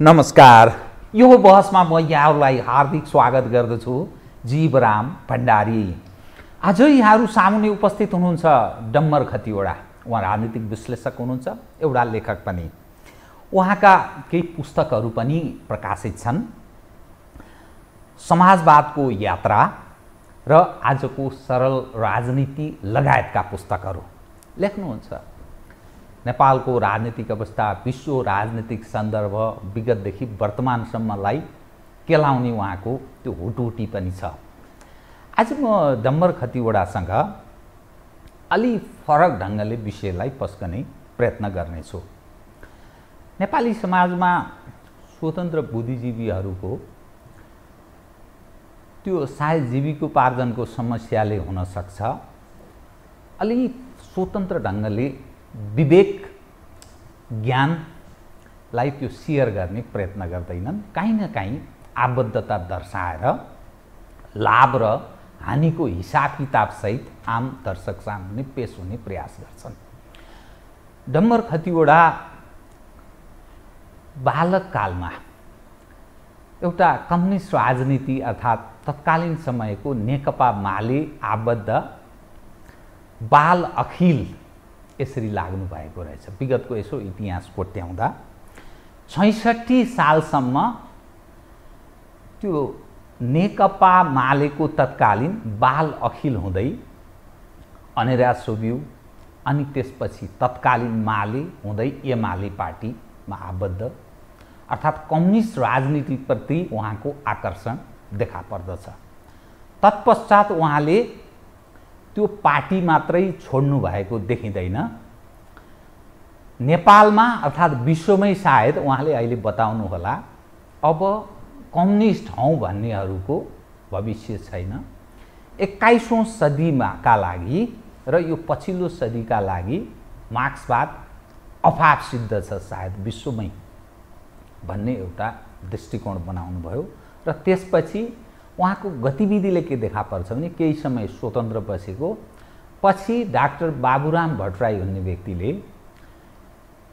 नमस्कार। यो बहसमा म यहाँहरूलाई हार्दिक स्वागत गर्दछु जीवराम भण्डारी। आज यहाँहरू सामुने उपस्थित हुनुहुन्छ डम्बर खतिवडा। उहाँ राजनीतिक विश्लेषक हुनुहुन्छ एउटा लेखक पनि। उहाँका केही पुस्तकहरू पनि प्रकाशित छन्। समाजवादको यात्रा र आजको सरल राजनीति लगायतका पुस्तकहरू। लेख्नुहुन्छ। नेपालको राजनीतिक अवस्था विश्व राजनीतिक सन्दर्भ विगतदेखि वर्तमानसम्मलाई केलाउने उहाँको त्यो हुटुटी पनि छ। आज म डम्बर खतिवडासँग अलि फरक ढङ्गले विषयलाई पस्कने प्रयत्न गर्नेछु। नेपाली समाजमा स्वतन्त्र बुद्धिजीवीहरूको त्यो सायद जीविकोपार्जनको समस्याले हुनसक्छ अलि स्वतन्त्र ढङ्गले विवेक ज्ञानलाई त्यो सेयर गर्ने प्रयत्न गर्दैनन्। काहीँ न काहीँ आबद्धता दर्शाएर लाभ र हानिको हिसाब किताबसहित आम दर्शक सामुन्ने पेस हुने प्रयास गर्छन्। डम्बर खतिवडा बालककालमा एउटा कम्युनिस्ट राजनीति अर्थात् तत्कालीन समयको नेकपा माले आबद्ध बाल अखिल यसरी लाग्नु भएको रहेछ। विगतको यसो इतिहास कोट्याउँदा छैसठी सालसम्म त्यो नेकपा मालेको तत्कालीन बाल अखिल हुँदै अनेरा सोब्यू अनि त्यसपछि तत्कालीन माले हुँदै एमाले पार्टीमा आबद्ध। अर्थात् कम्युनिस्ट राजनीतिप्रति उहाँको आकर्षण देखा पर्दछ। तत्पश्चात उहाँले त्यो पार्टी मात्रै छोड्नु भएको देखिँदैन। नेपालमा अर्थात् विश्वमै सायद उहाँले अहिले बताउनुहोला अब कम्युनिस्ट हौँ भन्नेहरूको भविष्य छैन। एक्काइसौँ सदीमा का लागि र यो पछिल्लो सदीका लागि मार्क्सवाद अभाव सिद्ध छ सायद विश्वमै भन्ने एउटा दृष्टिकोण बनाउनुभयो। र त्यसपछि उहाँको गतिविधिले के देखा पर्छ भने केही समय स्वतन्त्र बसेको पछि डाक्टर बाबुराम भट्टराई भन्ने व्यक्तिले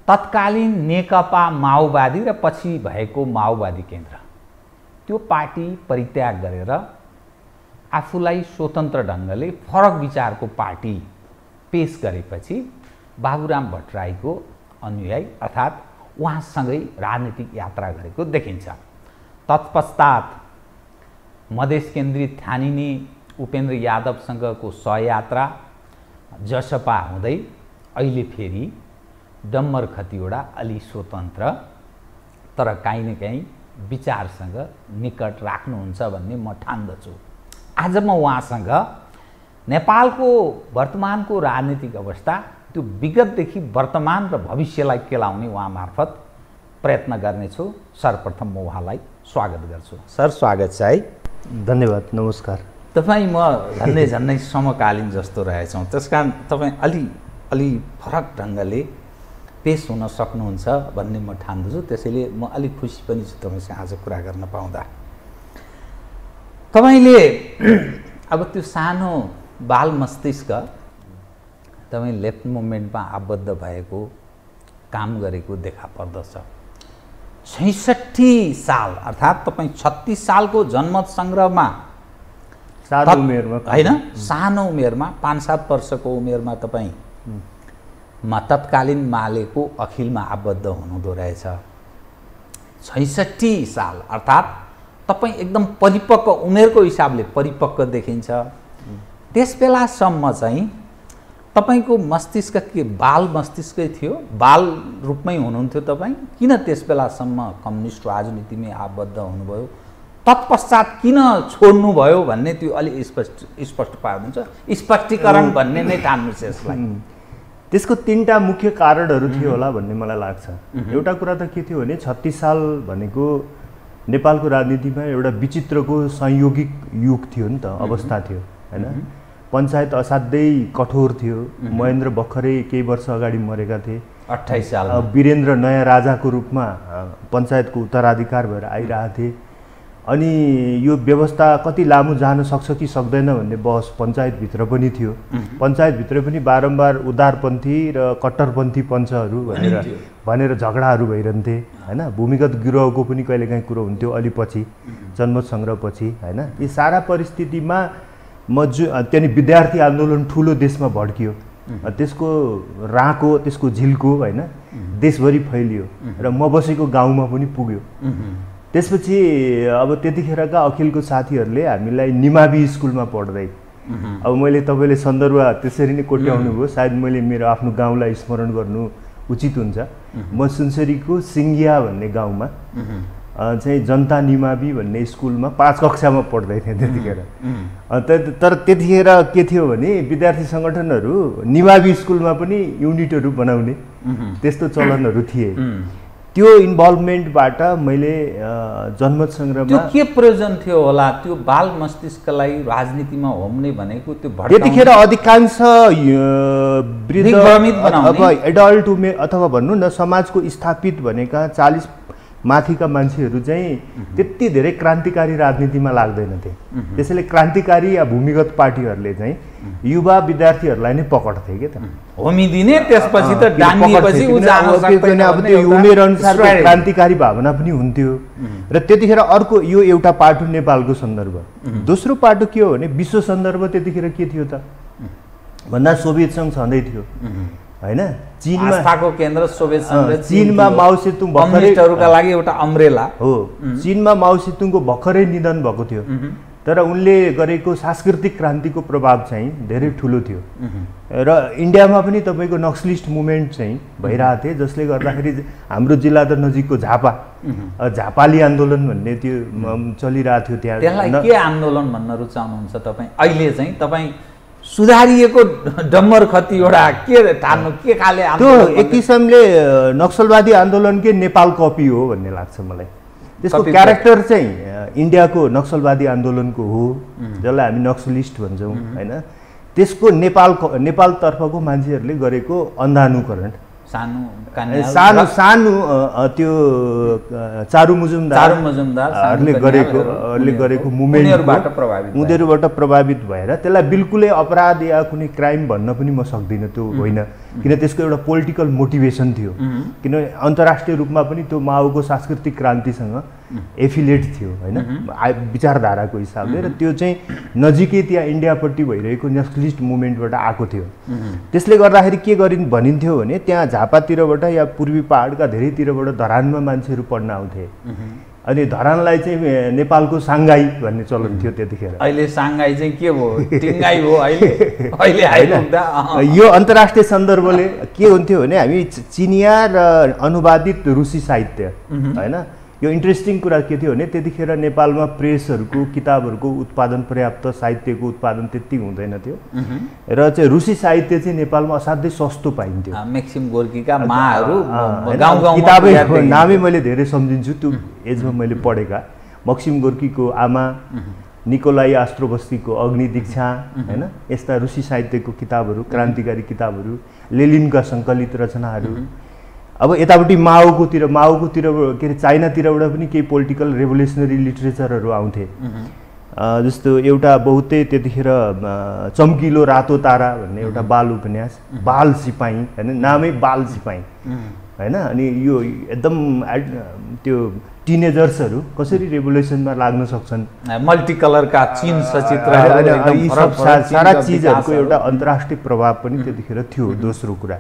तत्कालीन नेकपा माओवादी र पछि भएको माओवादी केन्द्र त्यो पार्टी परित्याग गरेर आफूलाई स्वतन्त्र ढङ्गले फरक विचारको पार्टी पेस गरेपछि बाबुराम भट्टराईको अनुयायी अर्थात् उहाँसँगै राजनीतिक यात्रा गरेको देखिन्छ। तत्पश्चात मधेस केन्द्रित ठानिने उपेन्द्र यादवसँगको सहयात्रा जसपा हुँदै अहिले फेरि डम्बर खतिवडा अलि स्वतन्त्र तर काहीँ न काहीँ विचारसँग निकट राख्नुहुन्छ भन्ने म ठान्दछु। आज म उहाँसँग नेपालको वर्तमानको राजनीतिक अवस्था त्यो विगतदेखि वर्तमान र भविष्यलाई केलाउने उहाँ मार्फत प्रयत्न गर्नेछु। सर्वप्रथम म उहाँलाई स्वागत गर्छु। सर स्वागत छ है। धन्यवाद नमस्कार। तपाईँ म झन्डै झन्डै समकालीन जस्तो रहेछौँ। त्यस कारण तपाईँ अलि अलि फरक ढङ्गले पेस हुन सक्नुहुन्छ भन्ने म ठान्दछु। त्यसैले म अलिक खुसी पनि छु तपाईँसँग आज कुरा गर्न पाउँदा। तपाईँले अब त्यो सानो बाल मस्तिष्क तपाईँ लेफ्ट मुभमेन्टमा आबद्ध भएको काम गरेको देखा पर्दछ। छैसठी साल अर्थात् तपाईँ छत्तिस सालको जनमत सङ्ग्रहमा होइन सानो उमेरमा पाँच सात वर्षको उमेरमा तपाईँ मा तत्कालीन मालेको अखिलमा आबद्ध हुनुहुँदो रहेछ। छैसठी साल अर्थात् तपाईँ एकदम परिपक्व उमेरको हिसाबले परिपक्व देखिन्छ। त्यस बेलासम्म चाहिँ तपाईँको मस्तिष्क के? बाल मस्तिष्कै थियो। बाल रूपमै हुनुहुन्थ्यो तपाईँ। किन त्यस बेलासम्म कम्युनिस्ट राजनीतिमै आबद्ध हुनुभयो? तत्पश्चात किन छोड्नुभयो भन्ने त्यो अलिक स्पष्ट स्पष्ट पार्नुहुन्छ। स्पष्टीकरण भन्ने नै ठान्नुहोस् यसलाई। त्यसको तिनवटा मुख्य कारणहरू थियो होला भन्ने मलाई लाग्छ। एउटा कुरा त के थियो भने छत्तिस साल भनेको नेपालको राजनीतिमा एउटा विचित्रको संयोगिक युग थियो नि त अवस्था थियो होइन? पञ्चायत असाध्यै कठोर थियो। महेन्द्र भर्खरै केही वर्ष अगाडि मरेका थिए। अठाइस साल। वीरेन्द्र नयाँ राजाको रूपमा पञ्चायतको उत्तराधिकार भएर आइरहेको थिए। अनि यो व्यवस्था कति लामो जान सक्छ कि सक्दैन भन्ने बहस पञ्चायतभित्र पनि थियो। पञ्चायतभित्र पनि बारम्बार उदारपन्थी र कट्टरपन्थी पञ्चहरू भनेर। भनेर झगडाहरू भइरहन्थे होइन? भूमिगत गिरोहको पनि कहिलेकाहीँ कुरो हुन्थ्यो अलि पछि जनमत सङ्ग्रहपछि होइन? यी सारा परिस्थितिमा म जु त्यहाँनिर विद्यार्थी आन्दोलन ठुलो देशमा भड्कियो। त्यसको राँको त्यसको झिल्को होइन देशभरि फैलियो र म बसेको गाउँमा पनि पुग्यो। त्यसपछि अब त्यतिखेरका अखिलको साथीहरूले हामीलाई निमावि स्कुलमा पढ्दै। अब मैले तपाईँले सन्दर्भ त्यसरी नै कोट्याउनु भयो सायद मैले मेरो आफ्नो गाउँलाई स्मरण गर्नु उचित हुन्छ। म सुनसरीको सिङ्गिया भन्ने गाउँमा चाहिँ जनता निमावि भन्ने स्कुलमा पाँच कक्षामा पढ्दै थिएँ त्यतिखेर। तर त्यतिखेर के थियो भने विद्यार्थी सङ्गठनहरू निमावि स्कुलमा पनि युनिटहरू बनाउने त्यस्तो चलनहरू थिए। त्यो इन्भल्भमेन्टबाट मैले जनमत त्यो सङ्ग्रहमा के प्रयोजन थियो होला? त्यो बाल मस्तिष्कलाई राजनीतिमा होम्ने भनेको त्यो त्यतिखेर अधिकांश। अथवा एडल्ट उमेर अथवा भन्नु न समाजको स्थापित भनेका चालिस माथिका मान्छेहरू चाहिँ त्यति धेरै क्रान्तिकारी राजनीतिमा लाग्दैनथे त्यसैले क्रान्तिकारी या भूमिगत पार्टीहरूले चाहिँ युवा विद्यार्थीहरूलाई नै पकडथे क्या त। होमिदिने त्यसपछि त अब त्यो उमेर strategy। क्रान्तिकारी भावना पनि हुन्थ्यो। र त्यतिखेर अर्को यो एउटा पाटो नेपालको सन्दर्भ। दोस्रो पाटो के हो भने विश्व सन्दर्भ त्यतिखेर के थियो त? भन्दा सोभियत सङ्घ छँदै थियो। होइन? चिनमा आस्थाको केन्द्र सोभियत सङ्घ चिनमा थियो। माओ सेतुङ भर्खरै कम्युनिस्टहरूका लागि एउटा अम्ब्रेला। हो। चिनमा माओ सेतुङको भर्खरै निधन भएको थियो। तर उनले गरेको सांस्कृतिक क्रान्तिको प्रभाव चाहिँ धेरै ठुलो थियो। र इन्डियामा पनि तपाईँको नक्सलिस्ट मुभमेन्ट चाहिँ भइरहेको थियो जसले गर्दाखेरि हाम्रो जिल्ला त नजिकको झापा। झापाली आन्दोलन भन्ने त्यो चलिरहेको थियो त्यहाँ। के आन्दोलन भन्न रुचाउनुहुन्छ तपाईँ? अहिले चाहिँ तपाईँ सुधारिएको डम्बर खतिवटा के ठान्नु के खाले त्यो एक किसिमले नक्सलवादी आन्दोलनकै नेपाल कपी हो भन्ने लाग्छ मलाई। त्यसको क्यारेक्टर चाहिँ इन्डियाको नक्सलवादी आन्दोलनको हो जसलाई हामी नक्सलिस्ट भन्छौँ होइन? त्यसको नेपाल नेपालतर्फको मान्छेहरूले गरेको अन्धानुकरण। सानो सानो त्यो चारु मुजुमदार गरेको गरेको मुभमेन्ट उनीहरूबाट प्रभावित। उनीहरूबाट प्रभावित भएर त्यसलाई बिल्कुलै अपराध या कुनै क्राइम भन्न पनि म सक्दिनँ त्यो होइन। किन त्यसको एउटा पोलिटिकल मोटिभेसन थियो। किन अन्तर्राष्ट्रिय रूपमा पनि त्यो माओको सांस्कृतिक क्रान्तिसँग एफिलेट थियो होइन? आ- विचारधाराको हिसाबले र त्यो चाहिँ नजिकै त्यहाँ इन्डियापट्टि भइरहेको नेसनलिस्ट मुभमेन्टबाट आएको थियो। त्यसले गर्दाखेरि के गरिन् भनिन्थ्यो भने त्यहाँ झापातिरबाट या पूर्वी पहाडका धेरैतिरबाट धरानमा मान्छेहरू पढ्न आउँथे। अनि धरानलाई चाहिँ नेपालको साङ्घाई भन्ने चलन थियो त्यतिखेर। अहिले साङ्घाई चाहिँ के भयो? अहिले। अँ। यो अन्तर्राष्ट्रिय सन्दर्भले के हुन्थ्यो भने हामी चिनिया र अनुवादित रुसी साहित्य होइन? यो इन्ट्रेस्टिङ कुरा के थियो भने त्यतिखेर नेपालमा प्रेसहरूको किताबहरूको उत्पादन पर्याप्त साहित्यको उत्पादन त्यति हुँदैन थियो। र चाहिँ रुसी साहित्य चाहिँ नेपालमा असाध्यै सस्तो पाइन्थ्यो। मेक्सिम गोर्कीका माहरू किताबै। नामै मैले धेरै सम्झिन्छु त्यो एजमा मैले पढेका। मक्सिम गोर्कीको आमा निकोलाई आस्ट्रोबस्तीको अग्नि दीक्षा होइन? यस्ता रुसी साहित्यको किताबहरू क्रान्तिकारी किताबहरू लेलिनका सङ्कलित रचनाहरू अब यतापट्टि माओकोतिर माओकोतिर के अरे चाइनातिरबाट पनि केही पोलिटिकल रेभोल्युसनरी लिटरेचरहरू आउँथे। जस्तो एउटा बहुतै त्यतिखेर चम्किलो रातो तारा भन्ने एउटा बाल उपन्यास बाल सिपाही होइन? नामै बाल सिपाही। होइन? अनि यो एकदम एड- त्यो टिनेजर्सहरू कसरी रेभोल्युसनमा लाग्न सक्छन्? मल्टी कलरका चिन होइन, सचित्रहरू होइन, एकदम यी फरक सब फरक सा- सारा चिजहरूको। एउटा अन्तर्राष्ट्रिय प्रभाव पनि त्यतिखेर थियो दोस्रो कुरा।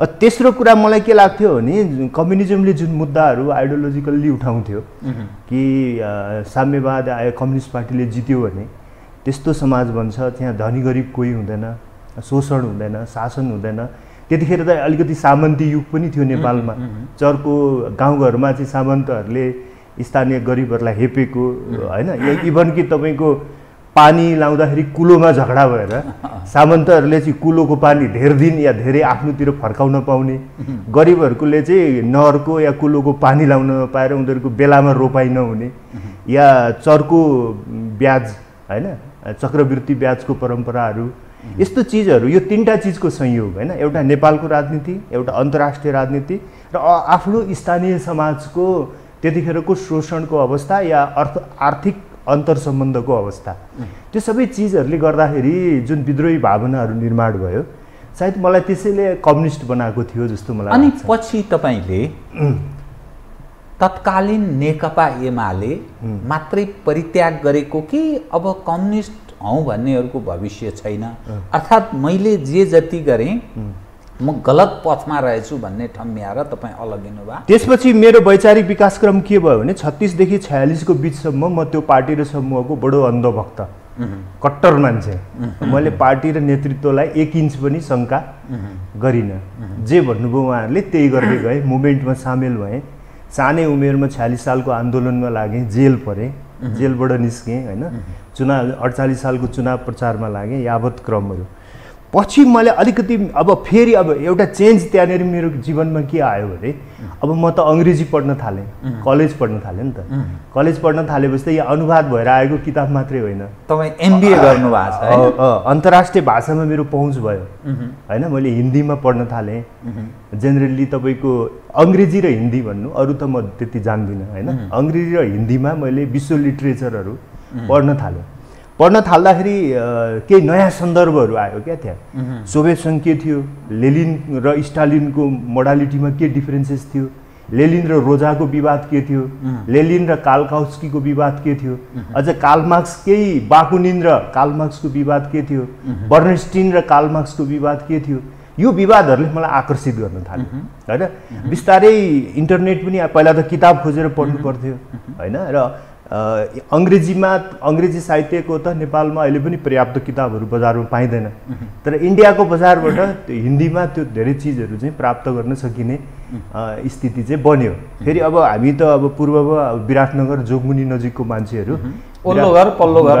तेस्रो कुरा मलाई के लाग्थ्यो भने कम्युनिजमले जुन मुद्दाहरू आइडियोलोजिकल्ली उठाउँथ्यो कि साम्यवाद आयो कम्युनिस्ट पार्टीले जित्यो भने त्यस्तो समाज बन्छ त्यहाँ धनी गरिब कोही हुँदैन शोषण हुँदैन शासन हुँदैन। त्यतिखेर त अलिकति सामन्ती युग पनि थियो नेपालमा। चर्को गाउँघरमा चाहिँ सामन्तहरूले स्थानीय गरिबहरूलाई हेपेको होइन? इभन कि तपाईँको पानी लाउँदाखेरि कुलोमा झगडा भएर सामन्तहरूले चाहिँ कुलोको पानी धेर दिन या धेरै आफ्नोतिर फर्काउन पाउने गरिबहरूकोले चाहिँ नहरको या कुलोको पानी लाउन नपाएर उनीहरूको बेलामा रोपाइ नहुने या चर्को ब्याज होइन चक्रवृत्ति ब्याजको परम्पराहरू यस्तो चिजहरू यो तिनवटा चिजको संयोग होइन एउटा नेपालको राजनीति एउटा अन्तर्राष्ट्रिय राजनीति र आफ्नो स्थानीय समाजको त्यतिखेरको शोषणको अवस्था या अर्थ आर्थिक अन्तर्सम्बन्धको अवस्था। त्यो सबै चिजहरूले गर्दाखेरि जुन विद्रोही भावनाहरू निर्माण भयो सायद मलाई त्यसैले कम्युनिस्ट बनाएको थियो जस्तो मलाई अनि। पछि तपाईँले तत्कालीन नेकपा एमाले। मात्रै परित्याग गरेको कि अब कम्युनिस्ट हौँ भन्नेहरूको भविष्य छैन? अर्थात् मैले जे जति गरेँ म गलत पथमा रहेछु भन्ने ठम्ब्याएर तपाईँ अलगिनु भयो त्यसपछि मेरो वैचारिक विकासक्रम के भयो भने छत्तिसदेखि छयालिसको बिचसम्म म त्यो पार्टी र समूहको बडो अन्धभक्त कट्टर मान्छे। मैले पार्टी र नेतृत्वलाई एक इन्च पनि शङ्का गरिनँ। जे भन्नुभयो उहाँहरूले त्यही गर्दै गएँ मुभमेन्टमा सामेल भएँ। सानै उमेरमा छ्यालिस सालको आन्दोलनमा लागेँ जेल परेँ। जेलबाट निस्केँ होइन। चुनाव अडचालिस सालको चुनाव प्रचारमा लागेँ यावत क्रमहरू। पछि मैले अलिकति अब फेरि अब एउटा चेन्ज त्यहाँनिर मेरो जीवनमा के आयो भने अब म त अङ्ग्रेजी पढ्न थालेँ कलेज पढ्न थालेँ नि त। कलेज पढ्न थालेपछि त यहाँ अनुवाद भएर आएको किताब मात्रै होइन। तपाईँ एमबिए गर्नुभएको छ अन्तर्राष्ट्रिय भाषामा मेरो पहुँच भयो। होइन मैले हिन्दीमा पढ्न थालेँ। जेनरली तपाईँको अङ्ग्रेजी र हिन्दी भन्नु अरू त म त्यति जान्दिनँ होइन? अङ्ग्रेजी र हिन्दीमा मैले विश्व लिटरेचरहरू पढ्न थालेँ। पढ्न थाल्दाखेरि केही नयाँ सन्दर्भहरू आयो क्या त्यहाँ। सोभियत सङ्घ के थियो? लेलिन र स्टालिनको मोडालिटीमा के डिफरेन्सेस थियो? लेलिन र रोजाको विवाद के थियो? लेलिन र कालकाउस्कीको विवाद के थियो? अझ कालमार्क्स केही बाकुनिन र कालमार्क्सको विवाद के थियो? बर्नस्टिन र कालमार्क्सको विवाद के थियो? यो विवादहरूले मलाई आकर्षित गर्न थाल्यो होइन? बिस्तारै इन्टरनेट पनि पहिला त किताब खोजेर पढ्नु पर्थ्यो होइन? र अङ्ग्रेजीमा अङ्ग्रेजी साहित्यको त नेपालमा अहिले पनि पर्याप्त किताबहरू बजारमा पाइँदैन। तर इन्डियाको बजारबाट त्यो हिन्दीमा त्यो धेरै चिजहरू चाहिँ प्राप्त गर्न सकिने स्थिति चाहिँ बन्यो। फेरि अब हामी त अब पूर्वमा अब विराटनगर जोगमुनि नजिकको मान्छेहरू। ओल्लो घर पल्लो घर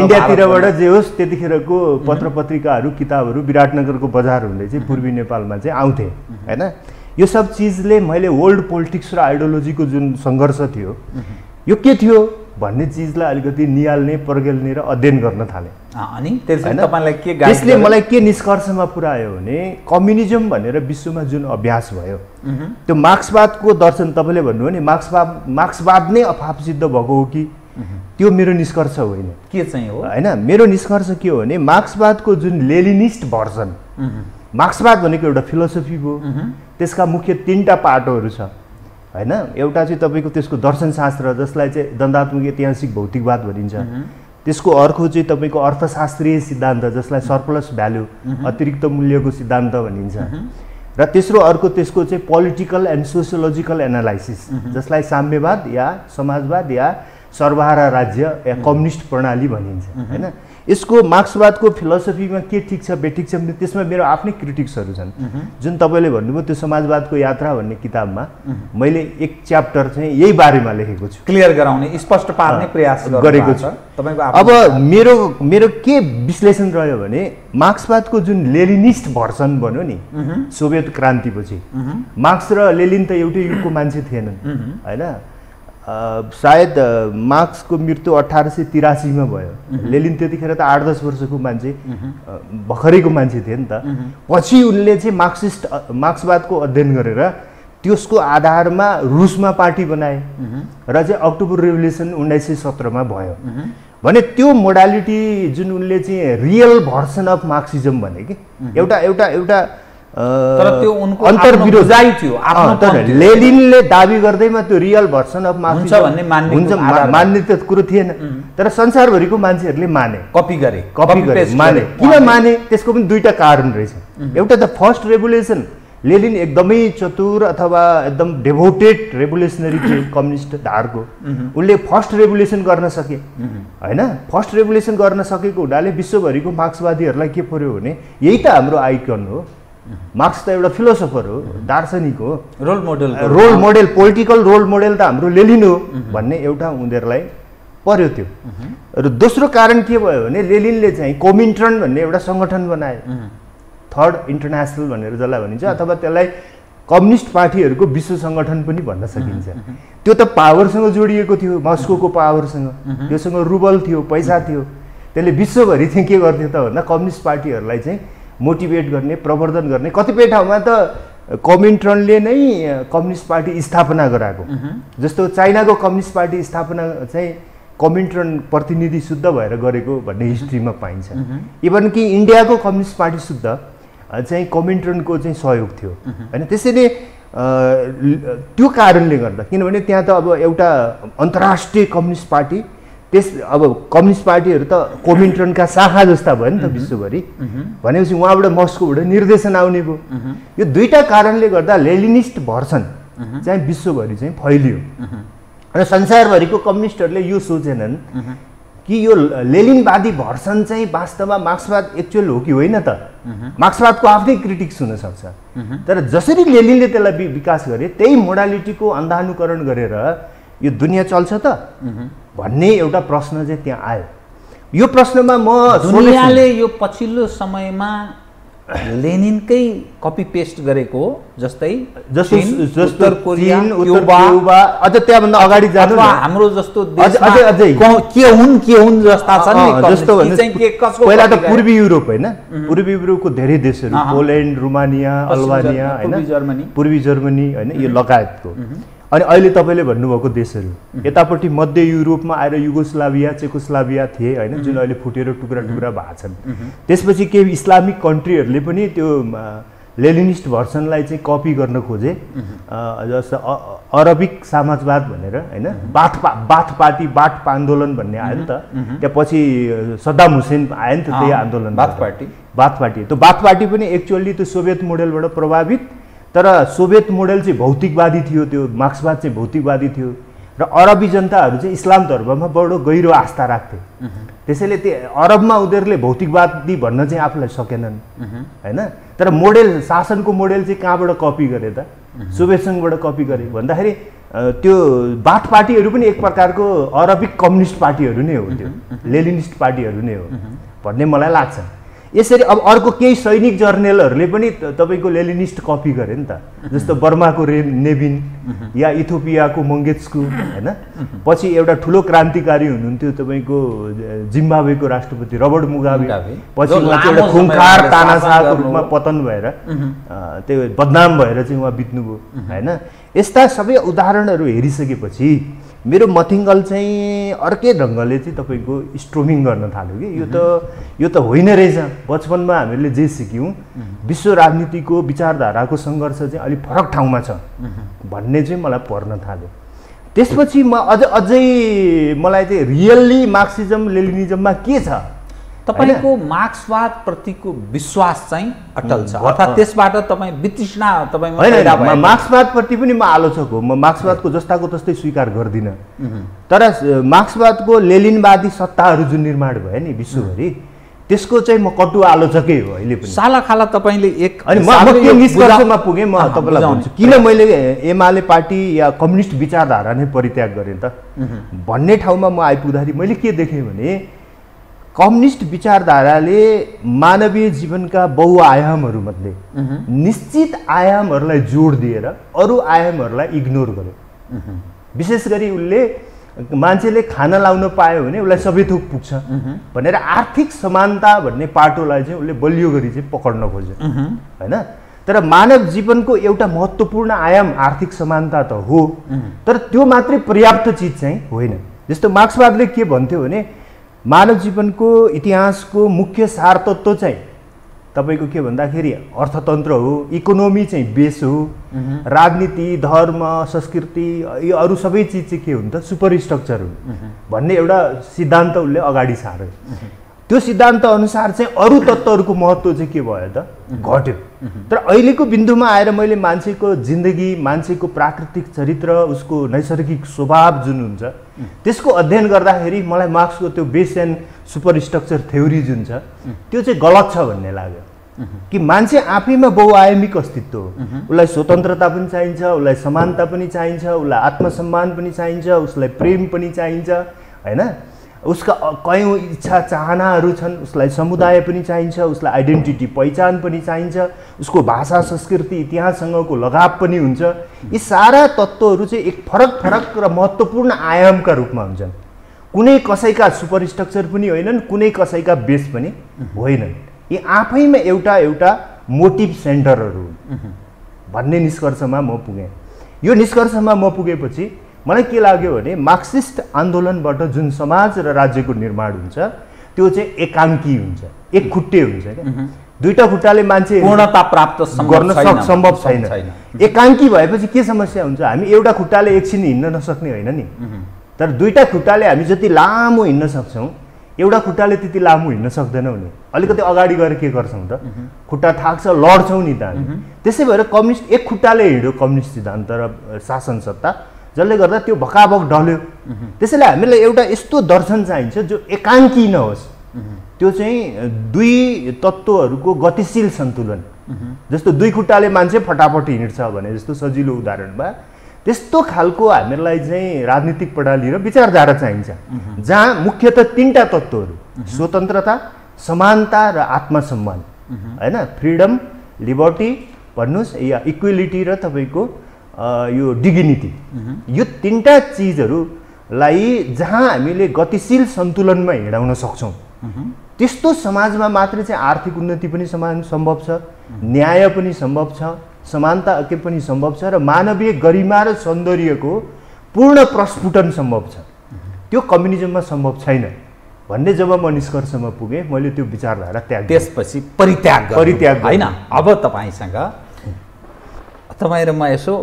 इन्डियातिरबाट। जे होस् त्यतिखेरको पत्र पत्रिकाहरू किताबहरू विराटनगरको बजारहरूले चाहिँ पूर्वी नेपालमा चाहिँ आउँथे होइन? यो सब चिजले मैले वर्ल्ड पोलिटिक्स र आइडियोलोजीको जुन सङ्घर्ष थियो यो के थियो भन्ने चिजलाई अलिकति निहाल्ने पर्गेल्ने र अध्ययन गर्न थालेँ। अनि? तपाईँलाई के त्यसले? मलाई के निष्कर्षमा पुर्यायो भने कम्युनिजम भनेर विश्वमा जुन अभ्यास भयो त्यो मार्क्सवादको दर्शन तपाईँले भन्नुभयो नि मार्क्सवाद मार्क्सवाद नै अफाप सिद्ध भएको हो कि? त्यो मेरो निष्कर्ष होइन। के चाहिँ हो? होइन? मेरो निष्कर्ष के हो भने मार्क्सवादको जुन लेलिनिस्ट भर्जन मार्क्सवाद भनेको एउटा फिलोसफी भयो। त्यसका मुख्य तिनवटा पाटोहरू छ। होइन? एउटा चाहिँ तपाईँको त्यसको दर्शनशास्त्र जसलाई चाहिँ दण्डात्मक ऐतिहासिक भौतिकवाद भनिन्छ। त्यसको अर्को चाहिँ तपाईँको अर्थशास्त्रीय सिद्धान्त जसलाई सरप्लस भ्यालु अतिरिक्त मूल्यको सिद्धान्त भनिन्छ। र तेस्रो अर्को त्यसको चाहिँ पोलिटिकल एन्ड सोसियोलोजिकल एनालाइसिस जसलाई साम्यवाद या समाजवाद या सर्वहारा राज्य या कम्युनिस्ट प्रणाली भनिन्छ। होइन? यसको मार्क्सवादको फिलोसफीमा के ठिक छ बेठिक छ भने त्यसमा मेरो आफ्नै क्रिटिक्सहरू छन्। जुन तपाईँले भन्नुभयो त्यो समाजवादको यात्रा भन्ने किताबमा मैले एक च्याप्टर चाहिँ यही बारेमा लेखेको छु। क्लियर गराउने स्पष्ट पार्ने प्रयास गरेको छु। अब मेरो मेरो के विश्लेषण रह्यो भने मार्क्सवादको जुन लेलिनिस्ट भर्सन भन्यो नि सोभियत क्रान्तिपछि मार्क्स र लेलिन त एउटै युगको मान्छे थिएनन् होइन? सायद मार्क्सको मृत्यु अठार सय तिरासीमा भयो। लेलिन त्यतिखेर त आठ दस वर्षको मान्छे भर्खरैको मान्छे थिए नि त। पछि उनले चाहिँ मार्क्सिस्ट मार्क्सवादको अध्ययन गरेर त्यसको आधारमा रुसमा पार्टी बनाए। र चाहिँ अक्टोबर रेभोल्युसन उन्नाइस सय सत्रमा भयो। भने त्यो मोडालिटी जुन उनले चाहिँ रियल भर्सन अफ मार्क्सिजम भने कि एउटा एउटा एउटा तर त्यो उनको अन्तर्विरोध। थियो, आफ्नो तर। लेलिनले दाबी गर्दैमा त्यो रियल भर्सन अफ मार्क्सिजम भन्ने मान्नेको हुन्छ। मान्ने त कुरो थिएन। तर संसारभरिको मान्छेहरूले माने। कपी गरे। कपी गरे माने। किन माने। त्यसको पनि दुईटा कारण रहेछ। एउटा त फर्स्ट रेभोल्युसन। लेलिन एकदमै चतुर अथवा एकदम डेभोटेड रेभोल्युसनरी थियो कम्युनिस्ट धारको उनले फर्स्ट रेभोल्युसन गर्न सके। होइन? फर्स्ट रेभोल्युसन गर्न सकेको हुनाले विश्वभरिको मार्क्सवादीहरूलाई के पर्यो भने यही त हाम्रो आइकन हो। मार्क्स त एउटा फिलोसोफर हो दार्शनिक हो। Role model role model political role model त हाम्रो लेलिन हो भन्ने एउटा उनीहरूलाई पर्यो त्यो। र दोस्रो कारण के भयो भने लेलिनले चाहिँ कोमिन्ट्रन भन्ने एउटा सङ्गठन बनाए थर्ड इन्टरनेसनल भनेर जसलाई भनिन्छ अथवा त्यसलाई कम्युनिस्ट पार्टीहरूको विश्व सङ्गठन पनि भन्न सकिन्छ। त्यो त पावरसँग जोडिएको थियो मस्कोको पावरसँग। त्योसँग रुबल थियो पैसा थियो। त्यसले विश्वभरि चाहिँ के गर्थ्यो त भन्दा कम्युनिस्ट पार्टीहरूलाई चाहिँ मोटिभेट गर्ने प्रवर्धन गर्ने। कतिपय ठाउँमा त कमिन्ट्रनले नै कम्युनिस्ट पार्टी स्थापना गराएको। जस्तो चाइनाको कम्युनिस्ट पार्टी स्थापना चाहिँ कमिन्ट्रन प्रतिनिधि शुद्ध भएर गरेको भन्ने हिस्ट्रीमा पाइन्छ। इभन कि इन्डियाको कम्युनिस्ट पार्टी शुद्ध चाहिँ कमिन्ट्रनको चाहिँ सहयोग थियो। होइन त्यसैले त्यो कारणले गर्दा किनभने त्यहाँ त अब एउटा अन्तर्राष्ट्रिय कम्युनिस्ट पार्टी त्यस अब कम्युनिस्ट पार्टीहरू त कोमिन्ट्रनका शाखा जस्ता भयो नि त विश्वभरि। भनेपछि उहाँबाट मस्कोबाट निर्देशन आउने भयो। यो दुईवटा कारणले गर्दा लेलिनिस्ट भर्सन चाहिँ विश्वभरि चाहिँ फैलियो। र संसारभरिको कम्युनिस्टहरूले यो सोचेनन् कि यो लेलिनवादी भर्सन चाहिँ वास्तवमा मार्क्सवाद एक्चुअल हो कि होइन त? मार्क्सवादको आफ्नै क्रिटिक्स हुनसक्छ। तर जसरी लेलिनले त्यसलाई विकास गरे त्यही मोडालिटीको अन्धानुकरण गरेर यो दुनियाँ चल्छ त? भन्ने एउटा प्रश्न चाहिँ त्यहाँ आयो यो प्रश्नमा म दुनियाँले यो पछिल्लो समयमा लेनिनकै कपी पेस्ट गरेको जस्तै जस्तो जस्तो कोरिया अझ त्यहाँभन्दा अगाडि जानु। हाम्रो जस्तो अझ- अझै-। क- हुन् के हुन् जस्ता छन् जस्तो पहिला त? पूर्वी युरोप होइन पूर्वी युरोपको धेरै देशहरू। पोल्यान्ड रुमानिया अल्बानिया होइन जर्मनी। पूर्वी जर्मनी होइन यो लगायतको अनि अहिले तपाईँले भन्नुभएको देशहरू। यतापट्टि मध्य युरोपमा आएर युगोस्लाभिया चेकोस्लाभिया थिए होइन जुन अहिले फुटेर टुक्रा टुक्रा भएको छन् त्यसपछि केही इस्लामिक कन्ट्रीहरूले पनि त्यो लेलिनिस्ट भर्सनलाई चाहिँ कपी गर्न खोजे। जस्तो अरबिक समाजवाद भनेर होइन बाथ पा बाथ पार्टी बाथ आन्दोलन भन्ने आयो नि त। त्यहाँ पछि सद्दाम हुसेन आयो नि त त्यही आन्दोलन बाथ पार्टी। Baath party. त्यो बाथ पार्टी पनि एक्चुअली त्यो सोभियत मोडेलबाट प्रभावित तर सोभियत मोडेल चाहिँ भौतिकवादी थियो त्यो मार्क्सवाद चाहिँ भौतिकवादी थियो। र अरबी जनताहरू चाहिँ इस्लाम धर्ममा बडो गहिरो आस्था राख्थे। त्यसैले त्यो अरबमा उनीहरूले भौतिकवादी भन्न चाहिँ आफूलाई सकेनन्। होइन? तर मोडेल शासनको मोडेल चाहिँ कहाँबाट कपी गरे त? सोभियत सङ्घबाट कपी गरे। भन्दाखेरि त्यो बाथ पार्टीहरू पनि एक प्रकारको अरबिक कम्युनिस्ट पार्टीहरू नै हो त्यो। लेलिनिस्ट पार्टीहरू नै हो। भन्ने मलाई लाग्छ। यसरी अब अर्को केही सैनिक जर्नेलहरूले पनि तपाईँको लेलिनिस्ट कपी गरे नि त। जस्तो बर्माको रे नेबिन या इथोपियाको मङ्गेत्स्कु होइन? पछि एउटा ठुलो क्रान्तिकारी हुनुहुन्थ्यो तपाईँको ज- जिम्बाब्वेको राष्ट्रपति रबर्ट मुगाबे। पछि उहाँ चाहिँ एउटा खुङखार शासन रूपमा। पतन भएर त्यो बदनाम भएर चाहिँ उहाँ बित्नुभयो होइन? यस्ता सबै उदाहरणहरू हेरिसकेपछि मेरो मथिङ्गल चाहिँ अर्कै ढङ्गले चाहिँ तपाईँको स्ट्रोमिङ गर्न थाल्यो कि। यो त यो त होइन रहेछ। बचपनमा हामीले जे सिक्यौँ विश्व राजनीतिको विचारधाराको सङ्घर्ष चाहिँ अलिक फरक ठाउँमा छ भन्ने चाहिँ मलाई पर्न थाल्यो। त्यसपछि म अझ अझै मलाई चाहिँ रियल्ली मार्क्सिजम लेलिनिजममा के छ? तपाईँको मार्क्सवाद प्रतिको विश्वास चाहिँ अटल छ। अर्थात् त्यसबाट तपाईँ वितृष्णा म मार्क्सवादप्रति पनि म आलोचक हो। म मार्क्सवादको जस्ताको तस्तै स्वीकार गर्दिनँ। तर मार्क्सवादको लेलिनवादी सत्ताहरू जुन निर्माण भयो नि विश्वभरि त्यसको चाहिँ म कटु आलोचकै हो अहिले पनि। साला खाला तपाईँले एक अनि म निष्कर्षमा पुगेँ म तपाईँलाई। भन्छु। किन मैले एमाले पार्टी या कम्युनिस्ट विचारधारा नै परित्याग गरेँ त? भन्ने ठाउँमा म आइपुग्दाखेरि मैले के देखेँ भने कम्युनिस्ट विचारधाराले मानवीय जीवनका बहुआयामहरूमध्ये निश्चित आयामहरूलाई जोड दिएर अरू आयामहरूलाई इग्नोर गर्यो। विशेष गरी उसले मान्छेले खाना लाउन पायो भने उसलाई सबै थोक पुग्छ। भनेर आर्थिक समानता भन्ने पाटोलाई चाहिँ उसले बलियो गरी चाहिँ पक्र्न खोज्यो। होइन? तर मानव जीवनको एउटा महत्त्वपूर्ण आयाम आर्थिक समानता त हो। तर त्यो मात्रै पर्याप्त चिज चाहिँ होइन। जस्तो मार्क्सवादले के भन्थ्यो भने मानव जीवनको इतिहासको मुख्य सार तत्त्व चाहिँ तपाईँको के भन्दाखेरि अर्थतन्त्र हो इकोनोमी चाहिँ बेस हो राजनीति धर्म संस्कृति यो अरू सबै चिज चाहिँ के हुन् त सुपर स्ट्रक्चर हुन् भन्ने एउटा सिद्धान्त उसले अगाडि सार्यो त्यो सिद्धान्त अनुसार चाहिँ अरू तत्त्वहरूको महत्त्व चाहिँ के भयो त? घट्यो। तर अहिलेको बिन्दुमा आएर मैले मान्छेको जिन्दगी मान्छेको प्राकृतिक चरित्र उसको नैसर्गिक स्वभाव जुन हुन्छ त्यसको अध्ययन गर्दाखेरि मलाई मार्क्सको त्यो base and superstructure theory जुन छ त्यो चाहिँ गलत छ भन्ने लाग्यो। कि मान्छे आफैमा बहुआयामिक अस्तित्व हो। उसलाई स्वतन्त्रता पनि चाहिन्छ उसलाई समानता पनि चाहिन्छ उसलाई आत्मसम्मान पनि चाहिन्छ उसलाई प्रेम पनि चाहिन्छ होइन? उसका कयौँ इच्छा चाहनाहरू छन् उसलाई समुदाय पनि चाहिन्छ उसलाई आइडेन्टिटी पहिचान पनि चाहिन्छ उसको भाषा संस्कृति इतिहाससँगको लगाव पनि हुन्छ। यी सारा तत्त्वहरू चाहिँ एक फरक फरक र महत्त्वपूर्ण आयामका रूपमा हुन्छन्। कुनै कसैका सुपर स्ट्रक्चर पनि होइनन् कुनै कसैका बेस पनि होइनन्। यी आफैमा एउटा एउटा मोटिभ सेन्टरहरू हुन्। भन्ने निष्कर्षमा म पुगेँ। यो निष्कर्षमा म पुगेपछि मलाई के लाग्यो भने मार्क्सिस्ट आन्दोलनबाट जुन समाज र राज्यको निर्माण हुन्छ त्यो चाहिँ एकाङ्की हुन्छ एक खुट्टे हुन्छ क्या। दुईवटा खुट्टाले मान्छे पूर्णता प्राप्त गर्न सम्भव छैन। एकाङ्की भएपछि के समस्या हुन्छ? हामी एउटा खुट्टाले एकछिन हिँड्न नसक्ने होइन नि। तर दुईवटा खुट्टाले हामी जति लामो हिँड्न सक्छौँ एउटा खुट्टाले त्यति लामो हिँड्न सक्दैनौँ नि। अलिकति अगाडि गएर के गर्छौँ त? खुट्टा थाक्छ लड्छौँ नि त हामी। त्यसै भएर कम्युनिस्ट एक खुट्टाले हिँड्यो कम्युनिस्ट सिद्धान्त र शासन सत्ता। जसले गर्दा त्यो भकाभक ढल्यो। त्यसैले हामीलाई एउटा यस्तो दर्शन चाहिन्छ जो एकाङ्की नहोस्। त्यो चाहिँ दुई तत्त्वहरूको गतिशील सन्तुलन। जस्तो दुई खुट्टाले मान्छे फटाफट हिँड्छ भने जस्तो सजिलो उदाहरणमा त्यस्तो खालको हामीलाई चाहिँ राजनीतिक प्रणाली र विचारधारा चाहिन्छ। जहाँ मुख्यतः तिनवटा तत्त्वहरू स्वतन्त्रता समानता र आत्मसम्मान। होइन? फ्रिडम लिबर्टी भन्नुहोस् या इक्वेलिटी र तपाईँको यो डिग्निटी यो तिनवटा चिजहरूलाई जहाँ हामीले गतिशील सन्तुलनमा हिँडाउन सक्छौँ। त्यस्तो समाजमा मात्रै चाहिँ आर्थिक उन्नति पनि समान सम्भव छ न्याय पनि सम्भव छ समानता के पनि सम्भव छ र मानवीय गरिमा र सौन्दर्यको पूर्ण प्रस्फुटन सम्भव छ। त्यो कम्युनिजममा सम्भव छैन। भन्ने जब म निष्कर्षमा पुगेँ मैले त्यो विचारधारा त्याग। त्यसपछि परित्याग। परित्याग। होइन? अब तपाईँसँग तपाईँ र म यसो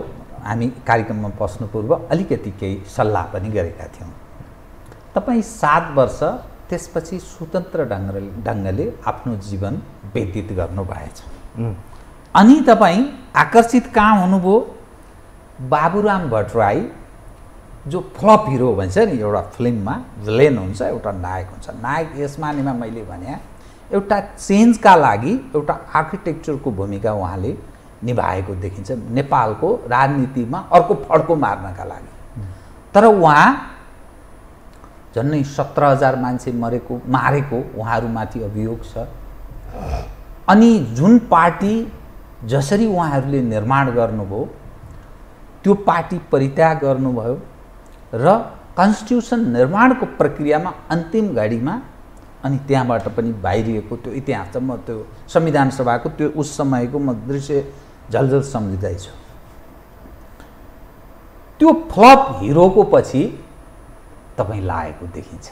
हामी कार्यक्रममा पस्नु पूर्व अलिकति केही सल्लाह पनि गरेका थियौँ। तपाईँ सात वर्ष त्यसपछि स्वतन्त्र ढङ्गले ढङ्गले आफ्नो जीवन व्यतीत गर्नुभएछ। अनि तपाईँ आकर्षित कहाँ हुनुभयो? बाबुराम भट्टराई जो फ्लप हिरो भन्छ नि एउटा फिल्ममा भिलेन हुन्छ एउटा नायक हुन्छ। नायक यस मानेमा मैले भने एउटा चेन्जका लागि एउटा आर्किटेक्चरको भूमिका उहाँले निभाएको देखिन्छ। नेपालको राजनीतिमा अर्को फड्को मार्नका लागि। तर उहाँ झन्डै सत्र हजार मान्छे मरेको मारेको उहाँहरूमाथि अभियोग छ। अनि जुन पार्टी जसरी उहाँहरूले निर्माण गर्नुभयो त्यो पार्टी परित्याग गर्नुभयो र कन्स्टिट्युसन निर्माणको प्रक्रियामा अन्तिम घडीमा अनि त्यहाँबाट पनि बाहिरिएको त्यो इतिहास त म त्यो संविधान सभाको त्यो उस समयको म दृश्य झलझल सम्झिँदैछु। त्यो फ्लप हिरोको पछि तपाईँ लागेको देखिन्छ।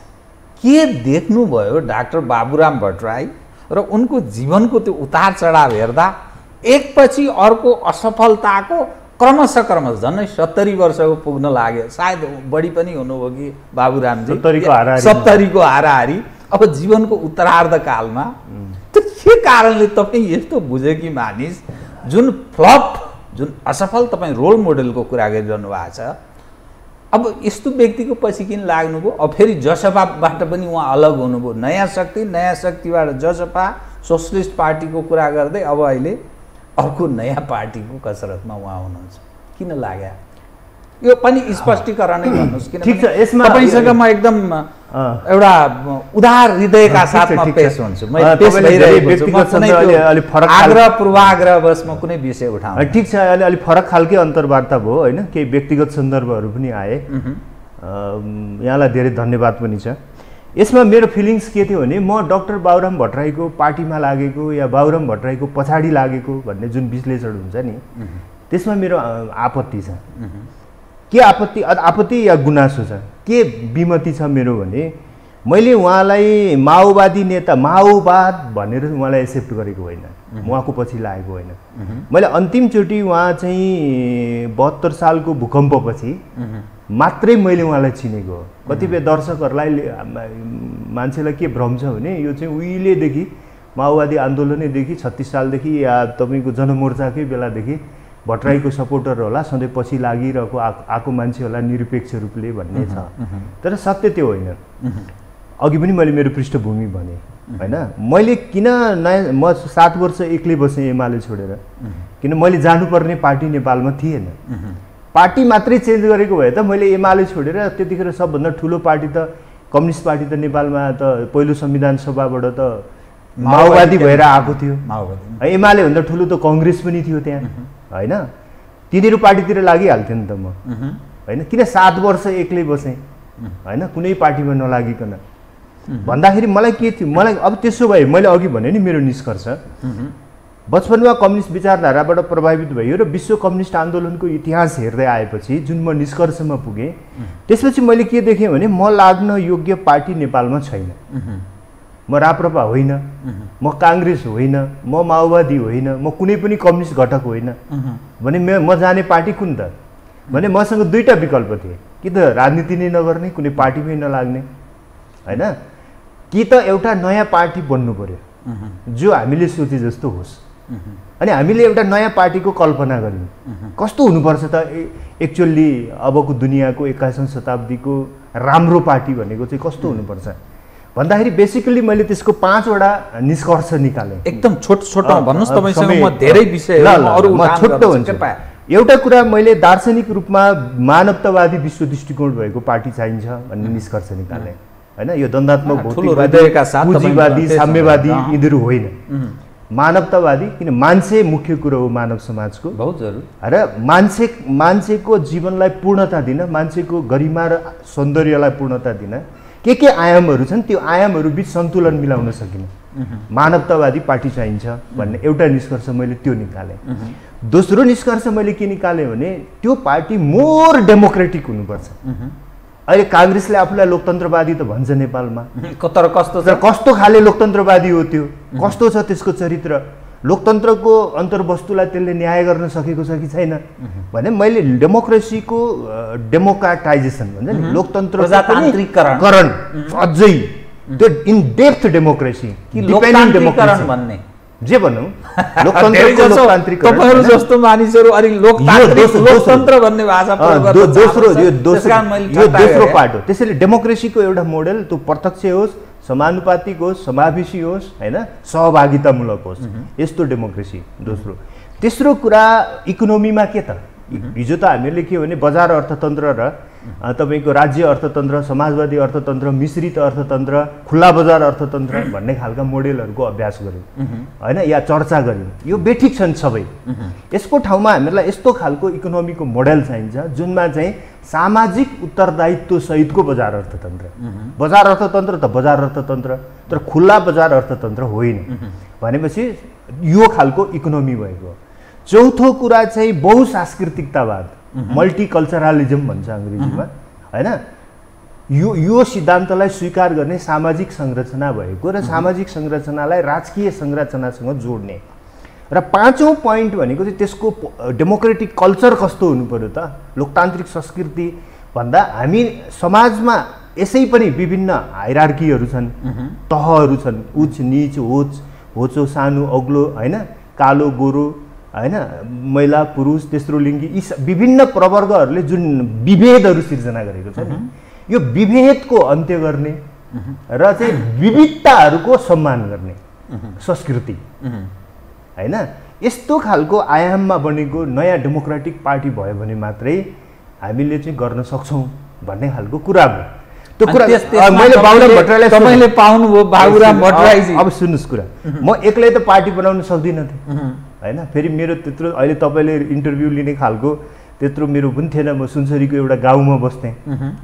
के देख्नुभयो डाक्टर बाबुराम भट्टराई र उनको जीवनको त्यो उतार चढाव हेर्दा? एकपछि अर्को असफलताको क्रमशः क्रमशः झन्डै सत्तरी वर्षको पुग्न लाग्यो। सायद बढी पनि हुनुभयो कि बाबुरामजी? सत्तरीको हाराहारी। सत्तरीको हाराहारी। अब जीवनको उत्तरार्ध कालमा? त्यो के कारणले तपाईँ यस्तो बुझ्यो कि मानिस जुन फ्लप जुन असफल तपाईँ रोल मोडेलको कुरा गरिरहनु भएको छ अब यस्तो व्यक्तिको पछि किन लाग्नुभयो? अब फेरि जसपाबाट पनि उहाँ अलग हुनुभयो। नयाँ शक्ति नयाँ शक्तिबाट जसपा सोसलिस्ट पार्टीको कुरा गर्दै अब अहिले अर्को नयाँ पार्टीको कसरतमा उहाँ हुनुहुन्छ। किन लाग्यो? यो पनि स्पष्टीकरणै भन्नुहोस् किन ठिक छ, यसमा- तपाईँसँग म एकदम। एउटा उदार हृदयका साथमा। पेश हुन्छु। आग्रह पूर्वाग्रहवश म कुनै विषय अँ, उठाउँछु ठिक छ अहिले अलिक फरक खालकै अन्तर्वार्ता भयो होइन? केही व्यक्तिगत सन्दर्भहरू पनि आए। यहाँलाई धेरै धन्यवाद पनि छ। यसमा मेरो फिलिङ्स के थियो भने म डक्टर बाबुराम भट्टराईको पार्टीमा लागेको या बाबुराम भट्टराईको पछाडि लागेको भन्ने जुन विश्लेषण हुन्छ नि त्यसमा मेरो आपत्ति छ। के आपत्ति आपत्ति या गुनासो छ? के विमति छ मेरो भने मैले उहाँलाई माओवादी नेता माओवाद भनेर उहाँलाई एक्सेप्ट गरेको होइन। उहाँको पछि लागेको होइन। मैले अन्तिमचोटि उहाँ चाहिँ बहत्तर सालको भूकम्पपछि मात्रै मैले उहाँलाई चिनेको हो। कतिपय दर्शकहरूलाई मान्छेलाई के भ्रम छ भने यो चाहिँ उहिलेदेखि माओवादी आन्दोलनैदेखि छत्तिस सालदेखि या तपाईँको जनमोर्चाकै बेलादेखि भट्टराईको सपोर्टर होला सधैँ पछि लागिरहेको आएको मान्छे होला निरपेक्ष रूपले भन्ने छ। तर सत्य त्यो होइन। अघि पनि मैले मेरो पृष्ठभूमि भने होइन? मैले किन नयाँ म सात वर्ष एक्लै बसेँ एमाले छोडेर किन मैले जानुपर्ने पार्टी नेपालमा थिएन। पार्टी मात्रै चेन्ज गरेको भए त मैले एमाले छोडेर त्यतिखेर सबभन्दा ठुलो पार्टी त कम्युनिस्ट पार्टी त नेपालमा त पहिलो संविधान सभाबाट त माओवादी भएर आएको थियो। माओवादी। एमाले भन्दा ठुलो त कङ्ग्रेस पनि थियो त्यहाँ। होइन? तिनीहरू पार्टीतिर लागिहाल्थ्यो नि त म। होइन? किन सात वर्ष एक्लै बसेँ? होइन? कुनै पार्टीमा नलागिकन। भन्दाखेरि मलाई के थियो? मलाई अब त्यसो भए मैले अघि भने नि मेरो निष्कर्ष। बचपनमा कम्युनिस्ट विचारधाराबाट प्रभावित भयो र विश्व कम्युनिस्ट आन्दोलनको इतिहास हेर्दै आएपछि जुन म निष्कर्षमा पुगेँ त्यसपछि मैले के देखेँ भने म लाग्न योग्य पार्टी नेपालमा छैन। म राप्रपा होइन म काङ्ग्रेस होइन म माओवादी होइन म कुनै पनि कम्युनिस्ट घटक होइन भने म जाने पार्टी कुन त? भने मसँग दुईवटा विकल्प थिए। कि त राजनीति नै नगर्ने कुनै पार्टीमै नलाग्ने होइन? कि त एउटा नयाँ पार्टी बन्नु पर्यो जो हामीले सोचे जस्तो होस्। अनि हामीले एउटा नयाँ पार्टीको कल्पना गऱ्यौँ कस्तो हुनुपर्छ त? एक्चुअल्ली अबको दुनियाँको एक्काइसौँ शताब्दीको राम्रो पार्टी भनेको चाहिँ कस्तो हुनुपर्छ? भन्दाखेरि बेसिकली मैले त्यसको पाँचवटा निष्कर्ष निकालेँ। एकदम छोटो छोटो भन्नुहोस् तपाईँसँग म धेरै विषय गर्छु, हुन्छु। एउटा कुरा मैले दार्शनिक रूपमा मानवतावादी विश्व दृष्टिकोण भएको पार्टी चाहिन्छ भन्ने निष्कर्ष निकालेँ। होइन यो द्वन्दात्मक भौतिकवादी पुँजीवादी। साम्यवादी। यिनीहरू होइन। मानवतावादी किन मान्छे मुख्य कुरो हो मानव समाजको। बहुत जरुर। र मान्छे मान्छेको जीवनलाई पूर्णता दिन मान्छेको गरिमा र सौन्दर्यलाई पूर्णता दिन के के आयामहरू छन् त्यो आयामहरू बिच सन्तुलन मिलाउन सकिने। मानवतावादी पार्टी चाहिन्छ भन्ने एउटा निष्कर्ष मैले त्यो निकालेँ। दोस्रो निष्कर्ष मैले के निकालेँ भने त्यो पार्टी मोर डेमोक्रेटिक हुनुपर्छ। अहिले काङ्ग्रेसले आफूलाई लोकतन्त्रवादी त भन्छ नेपालमा। तर कस्तो छ? कस्तो खाले लोकतन्त्रवादी हो त्यो? कस्तो छ त्यसको चरित्र? लोकतन्त्रको अन्तर्वस्तुलाई त्यसले न्याय गर्न सकेको छ कि छैन भने मैले डेमोक्रेसीको डेमोक्राटाइजेसन भन्छ नि लोकतन्त्र प्रजातान्त्रिकरण। करण अझै त्यो इन डेप्थ डेमोक्रेसी लोकतान्त्रिकरण भन्ने जे भनौँ लोकतान्त्रिकरण तपाईँहरू? जस्तो मानिसहरू लोकतन्त्र भन्ने भाषा दोस्रो। यो दोस्रो। पार्ट हो त्यसैले डेमोक्रेसीको एउटा मोडेल त्यो प्रत्यक्ष होस् समानुपातिक होस् समावेशी होस् होइन? सहभागितामूलक होस्। यस्तो डेमोक्रेसी दोस्रो। तेस्रो कुरा इकोनोमीमा के त? हिजो त हामीले के भने बजार अर्थतन्त्र र तपाईँको राज्य अर्थतन्त्र समाजवादी अर्थतन्त्र मिश्रित अर्थतन्त्र खुल्ला बजार अर्थतन्त्र भन्ने खालका मोडेलहरूको अभ्यास गऱ्यौँ। होइन? या चर्चा गऱ्यौँ। यो बेठिक छन् सबै। यसको ठाउँमा हामीहरूलाई यस्तो खालको इकोनोमीको मोडेल चाहिन्छ जुनमा चाहिँ सामाजिक उत्तरदायित्व सहितको बजार अर्थतन्त्र। बजार अर्थतन्त्र त बजार अर्थतन्त्र तर खुल्ला बजार अर्थतन्त्र होइन। भनेपछि यो खालको इकोनोमी भएको। चौथो कुरा चाहिँ बहुसांस्कृतिकतावाद मल्टिकल्चरलिजम भन्छ अङ्ग्रेजीमा होइन? यो यो सिद्धान्तलाई स्वीकार गर्ने सामाजिक संरचना भएको र सामाजिक संरचनालाई राजकीय संरचनासँग जोड्ने। र पाँचौँ पोइन्ट भनेको चाहिँ त्यसको डेमोक्रेटिक कल्चर कस्तो हुनु पर्यो त? लोकतान्त्रिक संस्कृति भन्दा हामी समाजमा यसै पनि विभिन्न हाइरार्कीहरू छन् तहहरू छन् उच निच होच होचो सानो अग्लो होइन? कालो गोरो होइन? महिला पुरुष तेस्रो लिङ्गी यी विभिन्न प्रवर्गहरूले जुन विभेदहरू सिर्जना गरेको छ नि यो विभेदको अन्त्य गर्ने र चाहिँ विविधताहरूको सम्मान गर्ने संस्कृति। होइन? यस्तो खालको आयाममा बनेको नयाँ डेमोक्रेटिक पार्टी भयो भने मात्रै हामीले चाहिँ गर्न सक्छौँ भन्ने खालको कुरा भयो त्यो कुरा मैले बाबुराम भट्टराईलाई तपाईँले। पाउनुभयो बाबुराम अब सुन्नुहोस् कुरा। म एक्लै त पार्टी बनाउन सक्दिनँ थिएँ होइन? फेरि मेरो त्यत्रो अहिले तपाईँले इन्टरभ्यू लिने खालको त्यत्रो मेरो पनि थिएन। म सुनसरीको एउटा गाउँमा बस्थेँ।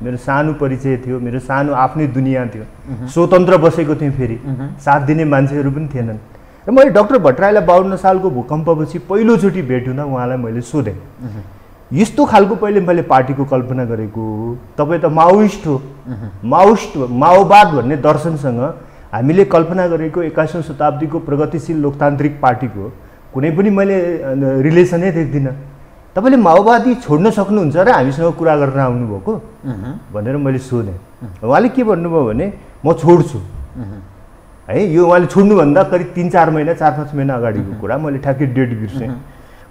मेरो सानो परिचय थियो। मेरो सानो आफ्नै दुनियाँ थियो। स्वतन्त्र बसेको थिएँ फेरि। साथ दिने मान्छेहरू पनि थिएनन्। र मैले डक्टर भट्टराईलाई बाहन्न सालको भूकम्पपछि पहिलोचोटि भेट हुँदा उहाँलाई मैले सोधेँ। यस्तो खालको पहिले मैले पार्टीको कल्पना गरेको हो। तपाईँ त माओइस्ट हो। माओइस्ट माओवाद भन्ने दर्शनसँग हामीले कल्पना गरेको एक्काइसौँ शताब्दीको प्रगतिशील लोकतान्त्रिक पार्टीको कुनै पनि मैले रिलेसनै देख्दिनँ। तपाईँले माओवादी छोड्न सक्नुहुन्छ र हामीसँग कुरा गर्न आउनुभएको? भनेर मैले सोधेँ। उहाँले के भन्नुभयो भने म छोड्छु। है? यो उहाँले छोड्नुभन्दा करिब तिन चार महिना चार पाँच महिना अगाडिको कुरा मैले ठ्याक्कै डेट बिर्सेँ।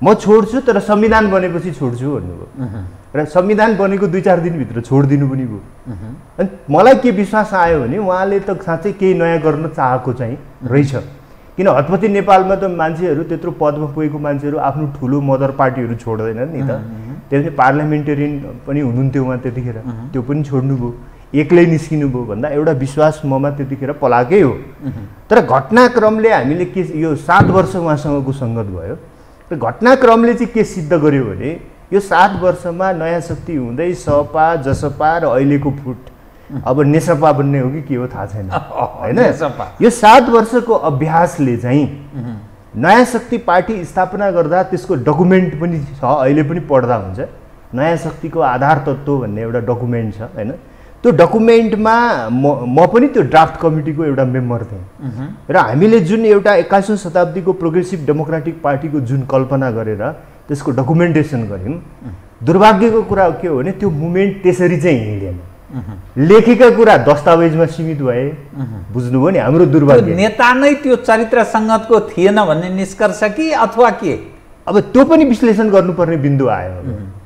म छोड्छु तर संविधान बनेपछि छोड्छु भन्नुभयो। र संविधान बनेको दुई चार दिनभित्र छोडिदिनु पनि भयो। अनि मलाई के विश्वास आयो भने उहाँले त साँच्चै केही नयाँ गर्न चाहेको चाहिँ रहेछ। किन हतपति नेपालमा त मान्छेहरू त्यत्रो पदमा पुगेको मान्छेहरू आफ्नो ठुलो मदर पार्टीहरू छोड्दैनन् नि त। त्यसपछि पार्लियामेन्टेरियन पनि हुनुहुन्थ्यो उहाँ त्यतिखेर। त्यो पनि छोड्नुभयो। एक्लै निस्किनु भयो भन्दा एउटा विश्वास ममा त्यतिखेर पलाएकै हो। तर घटनाक्रमले हामीले के यो सात वर्ष उहाँसँगको सङ्गत भयो। र घटनाक्रमले चाहिँ के सिद्ध गर्यो भने यो सात वर्षमा नयाँ शक्ति हुँदै सपा जसपा र अहिलेको फुट। अब नेसपा बन्ने हो कि के हो थाहा छैन। होइन। यो सात वर्षको अभ्यासले चाहिँ नयाँ शक्ति पार्टी स्थापना गर्दा त्यसको डकुमेन्ट पनि छ अहिले पनि पढ्दा हुन्छ। नयाँ शक्तिको आधार तत्त्व भन्ने एउटा डकुमेन्ट छ होइन? त्यो डकुमेन्टमा म म पनि त्यो ड्राफ्ट कमिटीको एउटा मेम्बर थिएँ। र हामीले जुन एउटा एक्काइसौँ शताब्दीको प्रोग्रेसिभ डेमोक्रेटिक पार्टीको जुन कल्पना गरेर त्यसको डकुमेन्टेसन गऱ्यौँ दुर्भाग्यको कुरा के हो भने त्यो मुभमेन्ट त्यसरी चाहिँ हिँडेन। लेखेका कुरा दस्तावेजमा सीमित भए बुझ्नुभयो नि हाम्रो दुर्भाग्य। नेता नै त्यो चरित्र सङ्गतको थिएन भन्ने निष्कर्ष कि अथवा के? अब त्यो पनि विश्लेषण गर्नुपर्ने बिन्दु आयो।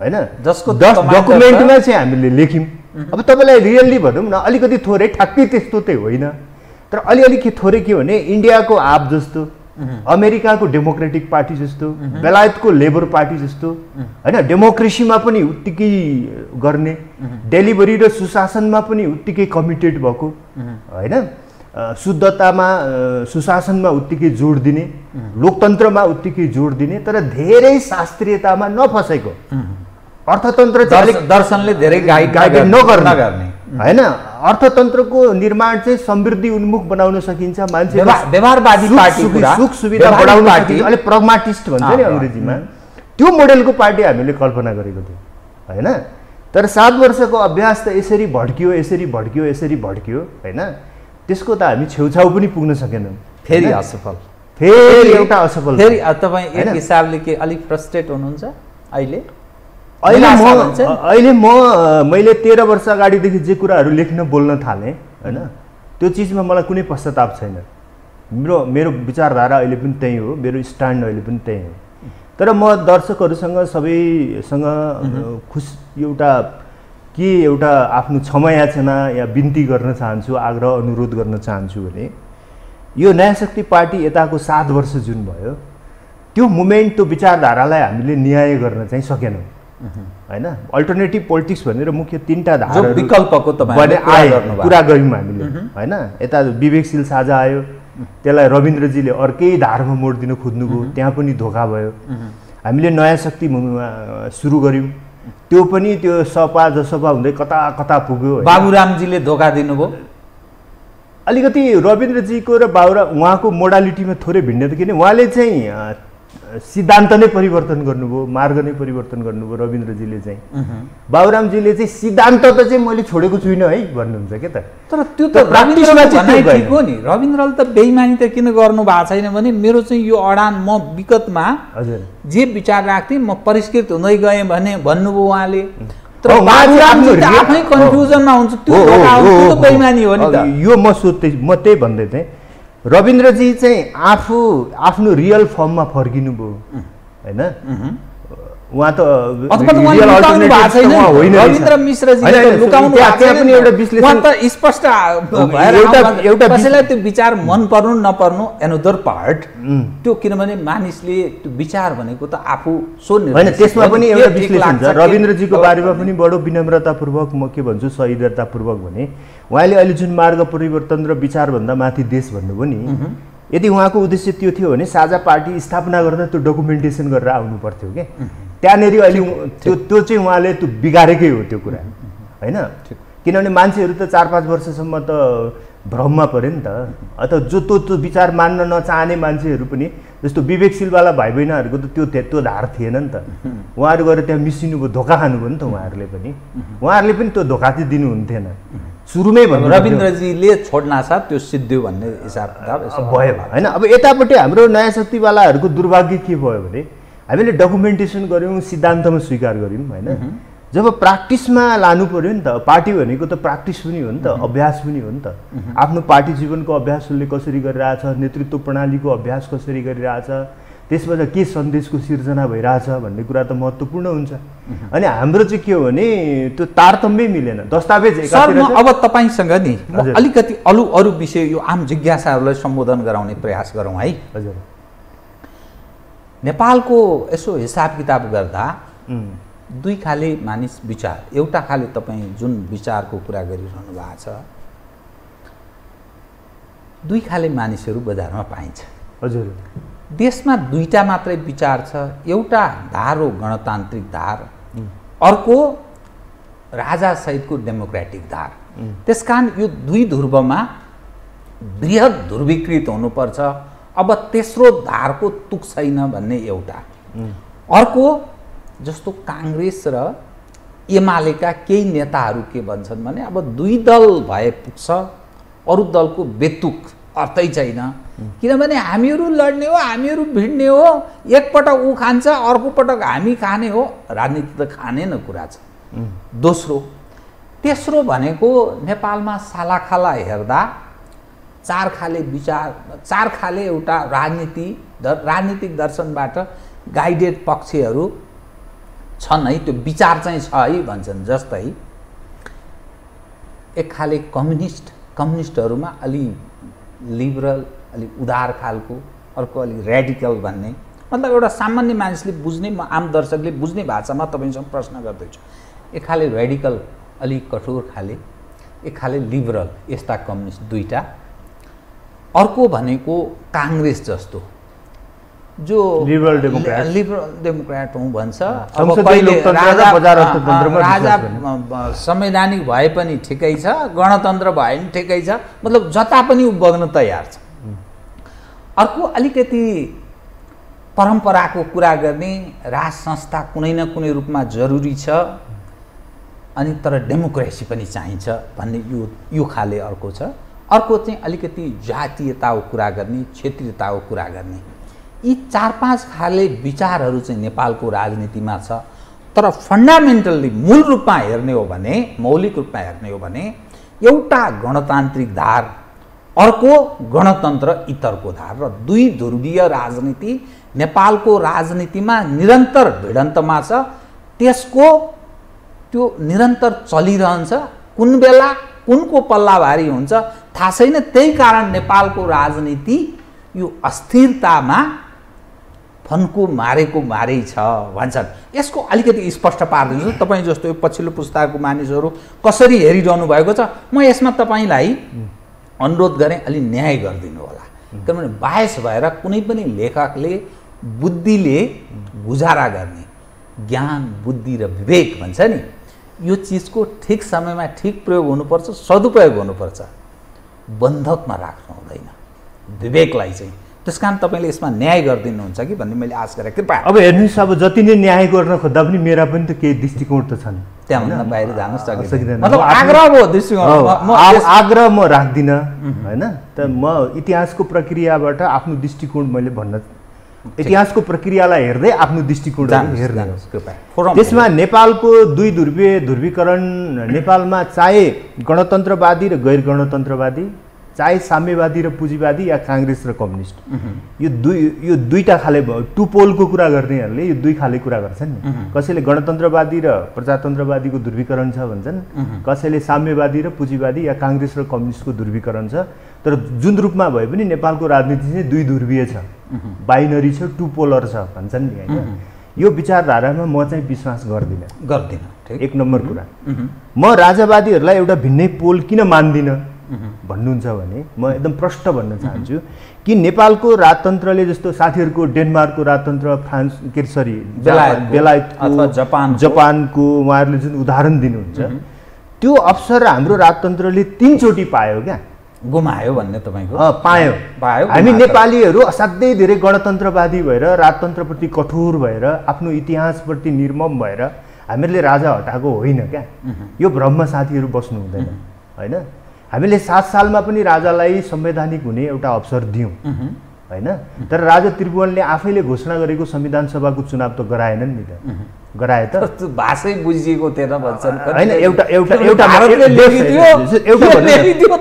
होइन? जसको डकुमेन्टमा चाहिँ हामीले लेख्यौँ। अब तपाईँलाई रियल्ली भनौँ न अलिकति थोरै ठ्याक्कै त्यस्तो चाहिँ होइन। तर अलिअलि के थोरै के भने इन्डियाको आप जस्तो अमेरिकाको डेमोक्रेटिक पार्टी जस्तो बेलायतको लेबर पार्टी जस्तो होइन डेमोक्रेसीमा पनि उत्तिकै गर्ने डेलिभरी र सुशासनमा पनि उत्तिकै कमिटेड भएको होइन शुद्धतामा सुशासनमा उत्तिकै जोड दिने लोकतन्त्रमा उत्तिकै जोड दिने तर धेरै शास्त्रीयतामा नफसेको। अर्थतन्त्र दर्शनले धेरै गाइड नगर्ने। नगर्ने। होइन? अर्थतन्त्रको निर्माण चाहिँ समृद्धि उन्मुख बनाउन सकिन्छ मान्छे व्यवहार- व्यवहारवादी पार्टी सुख सुविधा बढाउन पार्टी। अलिक प्रगमाटिस्ट भन्छ नि अङ्ग्रेजीमा। त्यो मोडेलको पार्टी हामीले कल्पना गरेको थियौँ। होइन? तर सात वर्षको अभ्यास त यसरी भड्कियो यसरी भड्कियो यसरी भड्कियो। होइन? त्यसको त हामी छेउछाउ पनि पुग्न सकेनौँ। फेरि? असफल। फेरि एउटा असफल फेरि तपाईँ एक? हिसाबले के अलिक फ्रस्ट्रेट हुनुहुन्छ अहिले? अहिले म? अहिले म मैले तेह्र वर्ष अगाडिदेखि जे कुराहरू लेख्न बोल्न थालेँ होइन? त्यो चिजमा मलाई कुनै पश्चाताप छैन। मेरो मेरो विचारधारा अहिले पनि त्यही हो मेरो स्ट्यान्ड अहिले पनि त्यही हो। तर म दर्शकहरूसँग सबैसँग खुस एउटा के एउटा आफ्नो क्षमयाचना या बिन्ती गर्न चाहन्छु आग्रह अनुरोध गर्न चाहन्छु भने यो नयाँ शक्ति पार्टी यताको सात वर्ष जुन भयो त्यो मुभमेन्ट त्यो विचारधारालाई हामीले न्याय गर्न चाहिँ सकेनौँ। होइन? अल्टरनेटिभ पोलिटिक्स भनेर मुख्य तिनवटा धाराहरू विकल्पको कुरा गऱ्यौँ हामीले होइन? यता विवेकशील साझा आयो त्यसलाई रविन्द्रजीले अर्कै धारमा मोडिदिन खोज्नुभयो त्यहाँ पनि धोका भयो। हामीले नयाँ शक्ति सुरु गऱ्यौँ। त्यो पनि त्यो सपा जसपा हुँदै कता कता पुग्यो? बाबुरामजीले धोका दिनुभयो। अलिकति रविन्द्रजीको र बाबुरा उहाँको मोडालिटीमा थोरै भिन्नता किन? उहाँले चाहिँ सिद्धान्त नै परिवर्तन गर्नुभयो मार्ग नै परिवर्तन गर्नुभयो रविन्द्रजीले चाहिँ। बाबुरामजीले चाहिँ सिद्धान्त त चाहिँ मैले छोडेको छुइनँ है भन्नुहुन्छ क्या त? तर त्यो त हो नि। रविन्द्रले त बेइमानी त किन गर्नु भएको छैन भने मेरो चाहिँ यो अडान म विगतमा हजुर। जे विचार राख्थेँ म परिष्कृत हुँदै गएँ भने भन्नुभयो उहाँले। तर आफै कन्फ्युजनमा हुन्छ त्यो बेइमानी हो नि यो म सोध्दै म त्यही भन्दै थिएँ। रविन्द्रजी चाहिँ आफू आफ्नो रियल फर्ममा फर्किनु भयो। होइन? उहाँ त स्पष्ट कसैलाई त्यो विचार मन पर्नु नपर्नु एनदर पार्ट. त्यो किनभने मानिसले त्यो विचार भनेको त आफू सो होइन त्यसमा पनि एउटा विश्लेषण छ। रविन्द्रजीको बारेमा। पनि बडो विनम्रतापूर्वक म के भन्छु सहिदतापूर्वक भने उहाँले अहिले जुन मार्ग परिवर्तन र विचारभन्दा माथि देश भन्नुभयो नि यदि उहाँको उद्देश्य त्यो थियो भने साझा पार्टी स्थापना गर्दा त्यो डकुमेन्टेसन गरेर आउनु पर्थ्यो क्या त्यहाँनिर अहिले त्यो त्यो चाहिँ उहाँले त्यो बिगारेकै हो त्यो कुरा होइन? किनभने मान्छेहरू त चार पाँच वर्षसम्म त भ्रममा पऱ्यो नि त। अथवा जो त्यो त्यो विचार मान्न नचाहने मान्छेहरू पनि जस्तो विवेकशीलवाला भाइ बहिनीहरूको त त्यो त्यो त्यो धार थिएन नि त। उहाँहरू गएर त्यहाँ मिसिनुभयो धोका खानुभयो नि त उहाँहरूले पनि। उहाँहरूले पनि त्यो धोका चाहिँ दिनुहुन्थेन। सुरुमै भन्नु रविन्द्रजीले छोड्ना साथ त्यो सिद्धियो भन्ने हिसाब किताब भयो होइन? अब यतापट्टि हाम्रो नयाँ शक्तिवालाहरूको दुर्भाग्य के भयो भने हामीले डकुमेन्टेसन गऱ्यौँ सिद्धान्तमा स्वीकार गऱ्यौँ होइन? जब प्र्याक्टिसमा लानु पऱ्यो नि त पार्टी भनेको त प्र्याक्टिस पनि हो नि त अभ्यास पनि हो नि त। आफ्नो पार्टी जीवनको अभ्यास उसले कसरी गरिरहेछ नेतृत्व प्रणालीको अभ्यास कसरी गरिरहेछ त्यसबाट के सन्देशको सिर्जना भइरहेछ भन्ने कुरा त महत्त्वपूर्ण हुन्छ। अनि हाम्रो चाहिँ के हो भने त्यो तारतम्य मिलेन। दस्तावेज अब तपाईँसँग नि। अलिकति अरू अरू विषय यो आम जिज्ञासाहरूलाई सम्बोधन गराउने प्रयास गरौँ है। हजुर। नेपालको यसो हिसाब किताब गर्दा दुई खाले मानिस विचार एउटा खाले तपाईँ जुन विचारको कुरा गरिरहनु भएको छ दुई खाले मानिसहरू बजारमा पाइन्छ। हजुर। देशमा दुईटा मात्रै विचार छ एउटा धार हो गणतान्त्रिक धार अर्को राजासहितको डेमोक्रेटिक धार। त्यसकारण यो दुई ध्रुवमा बृहत ध्रुवीकृत हुनुपर्छ। अब तेस्रो धारको तुक छैन भन्ने एउटा। अर्को जस्तो काङ्ग्रेस र एमालेका केही नेताहरू के भन्छन् भने अब दुई दल भए पुग्छ अरू दलको बेतुक अर्थै छैन। किनभने हामीहरू लड्ने हो हामीहरू भिड्ने हो एकपटक ऊ खान्छ अर्को पटक हामी खाने हो। राजनीति त खाने न कुरा छ। दोस्रो तेस्रो भनेको नेपालमा सालाखाला हेर्दा चार खाले विचार चार खाले एउटा राजनीति द राजनीतिक दर्शनबाट गाइडेड पक्षहरू छन् है त्यो विचार चाहिँ छ है भन्छन्। जस्तै एक खाले कम्युनिस्ट कम्युनिस्टहरूमा अलि लिबरल अलिक उदार खालको अर्को अलिक रेडिकल भन्ने। मतलब एउटा सामान्य मानिसले बुझ्ने म आम दर्शकले बुझ्ने भाषामा तपाईँसँग प्रश्न गर्दैछु। एक खाले रेडिकल अलिक कठोर खाले एक खाले लिबरल यस्ता कम्युनिस्ट दुईवटा अर्को भनेको काङ्ग्रेस जस्तो। जो लिबरल डेमोक्रेट। लिबरल डेमोक्रेट हुँ भन्छ। अब पहिले राजा राजा संवैधानिक भए पनि ठिकै छ गणतन्त्र भए पनि ठिकै छ। मतलब जता पनि ऊ बग्न तयार छ। अर्को अलिकति परम्पराको कुरा गर्ने राज संस्था कुनै न कुनै रूपमा जरुरी छ अनि तर डेमोक्रेसी पनि चाहिन्छ भन्ने यो यो खाले अर्को छ। अर्को चाहिँ अलिकति जातीयताको कुरा गर्ने क्षेत्रीयताको कुरा गर्ने। यी चार पाँच खाले विचारहरू चाहिँ नेपालको राजनीतिमा छ। तर फन्डामेन्टल्ली मूल रूपमा हेर्ने हो भने मौलिक रूपमा हेर्ने हो भने एउटा गणतान्त्रिक धार अर्को गणतन्त्र इतरको धार र दुई ध्रुवीय राजनीति नेपालको राजनीतिमा निरन्तर भिडन्तमा छ। त्यसको त्यो निरन्तर चलिरहन्छ। कुन बेला कुनको पल्ला भारी हुन्छ थाहा छैन। त्यही कारण नेपालको राजनीति यो अस्थिरतामा फन्को मारेको मारै छ भन्छन्। यसको अलिकति स्पष्ट पारिदिनुहोस् न। तपाईँ जस्तो यो पछिल्लो पुस्ताको मानिसहरू कसरी हेरिरहनु भएको छ म यसमा तपाईँलाई अनुरोध गरेँ अलि न्याय गरिदिनु होला। किनभने बायस भएर कुनै पनि लेखकले बुद्धिले गुजारा गर्ने ज्ञान बुद्धि र विवेक भन्छ नि यो चिजको ठिक समयमा ठिक प्रयोग हुनुपर्छ सदुपयोग हुनुपर्छ। बन्धकमा राख्नु हुँदैन। विवेकलाई चाहिँ त्यस कारण तपाईँले यसमा न्याय गरिदिनुहुन्छ कि भन्ने मैले आश गरेँ कृपया अब हेर्नुहोस् अब जति नै न्याय गर्न खोज्दा पनि मेरा पनि त केही दृष्टिकोण त छन्। त्यहाँभन्दा बाहिर जान सकिँदैन। मतलब आग्रह दृष्टिकोण म- आग्रह राख्दिनँ होइन? त म इतिहासको प्रक्रियाबाट आफ्नो दृष्टिकोण मैले भन्न इतिहासको प्रक्रियालाई हेर्दै आफ्नो दृष्टिकोण जानुहोस्, हेर्ने हो। जानुहोस्, कृपया। फोरम त्यसमा नेपालको दुई ध्रुवीय ध्रुवीकरण नेपालमा चाहे गणतन्त्रवादी र गैर गणतन्त्रवादी चाहे साम्यवादी र पुँजीवादी या काङ्ग्रेस र कम्युनिस्ट। यो दुई यो दुईवटा खाले टु पोलको कुरा गर्नेहरूले यो दुई खाले कुरा गर्छन् नि। कसैले गणतन्त्रवादी र प्रजातन्त्रवादीको ध्रुवीकरण छ भन्छन्। कसैले साम्यवादी र पुँजीवादी या काङ्ग्रेस र कम्युनिस्टको ध्रुवीकरण छ। तर जुन रूपमा भए पनि नेपालको राजनीति चाहिँ दुई ध्रुवीय छ। बाइनरी छ टु पोलर छ भन्छन् नि होइन। यो विचारधारामा म चाहिँ विश्वास गर्दिनँ। गर्दिनँ एक नम्बर कुरा। म राजावादीहरूलाई एउटा भिन्नै पोल किन मान्दिनँ? भन्नुहुन्छ भने म एकदम प्रष्ट भन्न चाहन्छु कि नेपालको राजतन्त्रले जस्तो साथीहरूको डेनमार्कको राजतन्त्र फ्रान्स के अरे सरी बेलायतको, बेलायतको अथवा जापानको। उहाँहरूले जुन उदाहरण दिनुहुन्छ त्यो अवसर हाम्रो राजतन्त्रले तिनचोटि पायो क्या। गुमायो भन्ने तपाईँको? पायो। पायो हामी। नेपालीहरू असाध्यै धेरै गणतन्त्रवादी भएर राजतन्त्रप्रति कठोर भएर आफ्नो इतिहासप्रति निर्मम भएर हामीहरूले राजा हटाएको होइन क्या। यो भ्रममा साथीहरू बस्नु हुँदैन होइन? हामीले सात सालमा पनि राजालाई संवैधानिक हुने एउटा अवसर दियौँ। होइन? तर राजा त्रिभुवनले आफैले घोषणा गरेको संविधान सभाको चुनाव त गराएनन् नि त। गराए त। भाषै बुझिएको थिएन भन्छन्। होइन एउटा एउटा एउटा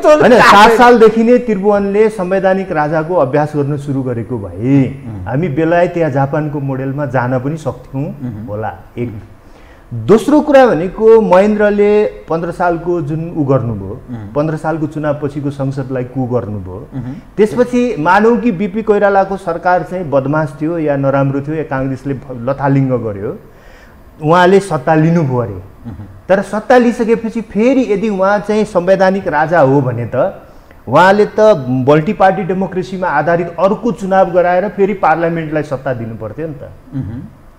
होइन सात सालदेखि नै त्रिभुवनले संवैधानिक राजाको अभ्यास गर्न सुरु गरेको भए हामी बेलायत या जापानको मोडेलमा जान पनि सक्थ्यौँ होला। एक दोस्रो कुरा भनेको महेन्द्रले पन्ध्र सालको जुन उ गर्नुभयो पन्ध्र सालको चुनाव पछिको संसदलाई कु गर्नुभयो त्यसपछि मानौ कि बिपी कोइरालाको सरकार चाहिँ बदमास थियो या नराम्रो थियो या काङ्ग्रेसले लथालिङ्ग गर्यो उहाँले सत्ता लिनुभयो अरे। तर सत्ता लिइसकेपछि फेरि यदि उहाँ चाहिँ संवैधानिक राजा हो भने त उहाँले त मल्टी पार्टी डेमोक्रेसीमा आधारित अर्को चुनाव गराएर फेरि पार्लियामेन्टलाई सत्ता दिनु पर्थ्यो नि त।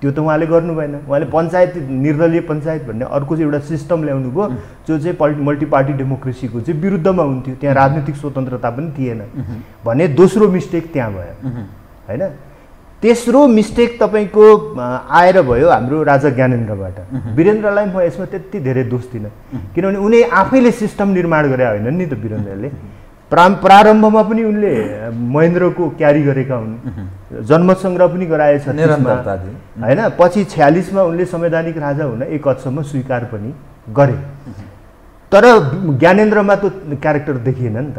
त्यो त उहाँले गर्नु भएन। उहाँले पञ्चायत निर्दलीय पञ्चायत भन्ने अर्को चाहिँ एउटा सिस्टम ल्याउनु भयो जो चाहिँ पल्टी मल्टी पार्टी डेमोक्रेसीको चाहिँ विरुद्धमा हुन्थ्यो। त्यहाँ राजनीतिक स्वतन्त्रता पनि थिएन। भने दोस्रो मिस्टेक त्यहाँ भयो। होइन? तेस्रो मिस्टेक तपाईँको आएर भयो हाम्रो राजा ज्ञानेन्द्रबाट। वीरेन्द्रलाई म यसमा त्यति धेरै दोष दिनँ। किनभने उनी आफैले सिस्टम निर्माण गरे होइन नि त वीरेन्द्रले। प्रा प्रारम्भमा पनि उनले महेन्द्रको क्यारी गरेका हुन्। जन्म सङ्ग्रह पनि गराएछ। होइन पछि छ्यालिसमा उनले संवैधानिक राजा हुन एक हदसम्म स्वीकार पनि गरे। तर ज्ञानेन्द्रमा त क्यारेक्टर देखिएन नि त।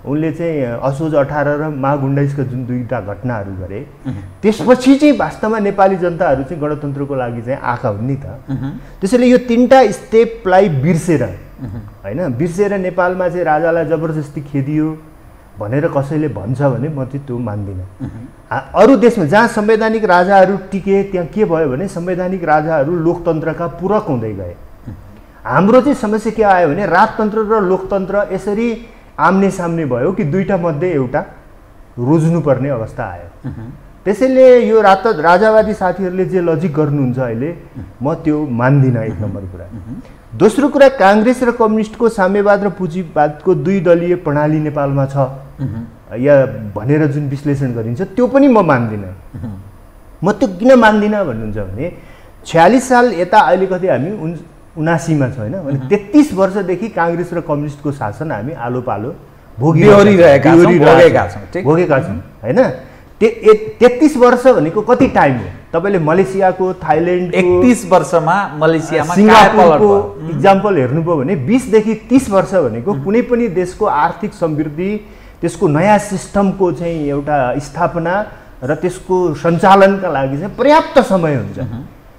उनले चाहिँ असोज अठार र माघ उन्नाइसका जुन दुईवटा घटनाहरू गरे त्यसपछि चाहिँ वास्तवमा नेपाली जनताहरू चाहिँ गणतन्त्रको लागि चाहिँ आएका हुन् नि त। त्यसैले यो तिनवटा स्टेपलाई बिर्सेर होइन? बिर्सेर नेपालमा चाहिँ राजालाई जबरजस्ती खेदियो भनेर कसैले भन्छ भने म चाहिँ त्यो मान्दिनँ। अरू देशमा जहाँ संवैधानिक राजाहरू टिके त्यहाँ के भयो भने संवैधानिक राजाहरू लोकतन्त्रका पूरक हुँदै गए। हाम्रो चाहिँ समस्या के आयो भने राजतन्त्र र लोकतन्त्र यसरी आम्ने सामने भयो कि दुईवटा मध्ये एउटा रोज्नुपर्ने अवस्था आयो। त्यसैले यो रात राजावादी साथीहरूले जे लजिक गर्नुहुन्छ अहिले म त्यो मान्दिनँ एक नम्बर कुरा। दोस्रो कुरा काङ्ग्रेस र कम्युनिस्टको साम्यवाद र पुँजीवादको दुई दलीय प्रणाली नेपालमा छ। या भनेर जुन विश्लेषण गरिन्छ त्यो पनि म मान्दिनँ। म त्यो किन मान्दिनँ भन्नुहुन्छ भने छ्यालिस साल यता अहिले कति हामी उन उनासीमा छ होइन? भने तेत्तिस वर्षदेखि काङ्ग्रेस र कम्युनिस्टको शासन हामी आलो पालो बिहोरिरहेका छौँ? भोगेका छौँ होइन? ते तेत्तिस वर्ष भनेको कति टाइम हो? तपाईँले मलेसियाको थाइल्यान्ड एकतिस वर्षमा मलेसियामा कायापलट सिङ्गापुरको। इक्जाम्पल हेर्नुभयो भने बिसदेखि तिस वर्ष भनेको कुनै पनि देशको आर्थिक समृद्धि त्यसको नयाँ सिस्टमको चाहिँ एउटा स्थापना र त्यसको सञ्चालनका लागि चाहिँ पर्याप्त समय हुन्छ।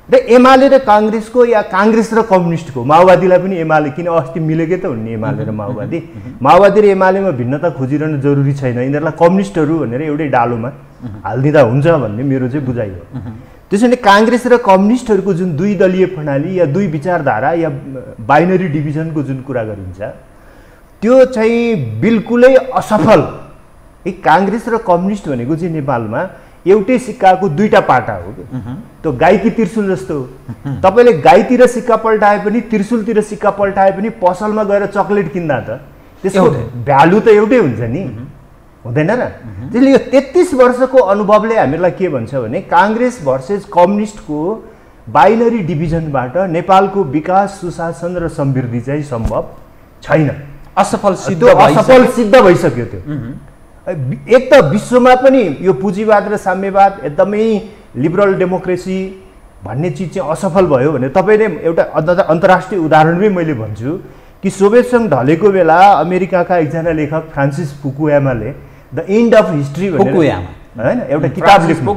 र एमाले र काङ्ग्रेसको या काङ्ग्रेस र कम्युनिस्टको माओवादीलाई पनि एमाले किन अस्ति मिलेकै त हुन् एमाले र माओवादी? माओवादी र एमालेमा भिन्नता खोजिरहनु जरुरी छैन। यिनीहरूलाई कम्युनिस्टहरू भनेर एउटै डालोमा हालिदिँदा हुन्छ भन्ने मेरो चाहिँ बुझाइ हो। त्यसैले काङ्ग्रेस र कम्युनिस्टहरूको जुन दुई दलीय प्रणाली या दुई विचारधारा या बाइनरी डिभिजनको जुन कुरा गरिन्छ त्यो चाहिँ बिल्कुलै असफल। है काङ्ग्रेस र कम्युनिस्ट भनेको चाहिँ नेपालमा एउटै सिक्काको दुईवटा पाटा हो कि। त्यो गाईकी त्रिशुल जस्तो हो। तपाईँले गाईतिर सिक्का पल्टाए पनि त्रिशुलतिर सिक्का पल्टाए पनि पसलमा गएर चक्लेट किन्दा त त्यसको। भ्यालु त एउटै हुन्छ नि। हुँदैन र। त्यसले यो तेत्तिस वर्षको अनुभवले हामीलाई के भन्छ भने काङ्ग्रेस भर्सेस कम्युनिस्टको बाइनरी डिभिजनबाट नेपालको विकास सुशासन र समृद्धि चाहिँ सम्भव छैन। असफल सिद्ध। असफल सिद्ध भइसक्यो त्यो। एक त विश्वमा पनि यो पुँजीवाद र साम्यवाद एकदमै लिबरल डेमोक्रेसी भन्ने चिज चाहिँ असफल भयो भने तपाईँले एउटा अन्त- अन्तर्राष्ट्रिय उदाहरणमै मैले भन्छु कि सोभियत सङ्घ ढलेको बेला अमेरिकाका एकजना लेखक फ्रान्सिस फुकुयामाले द एन्ड अफ हिस्ट्री। होइन? एउटा किताब लेख्नु।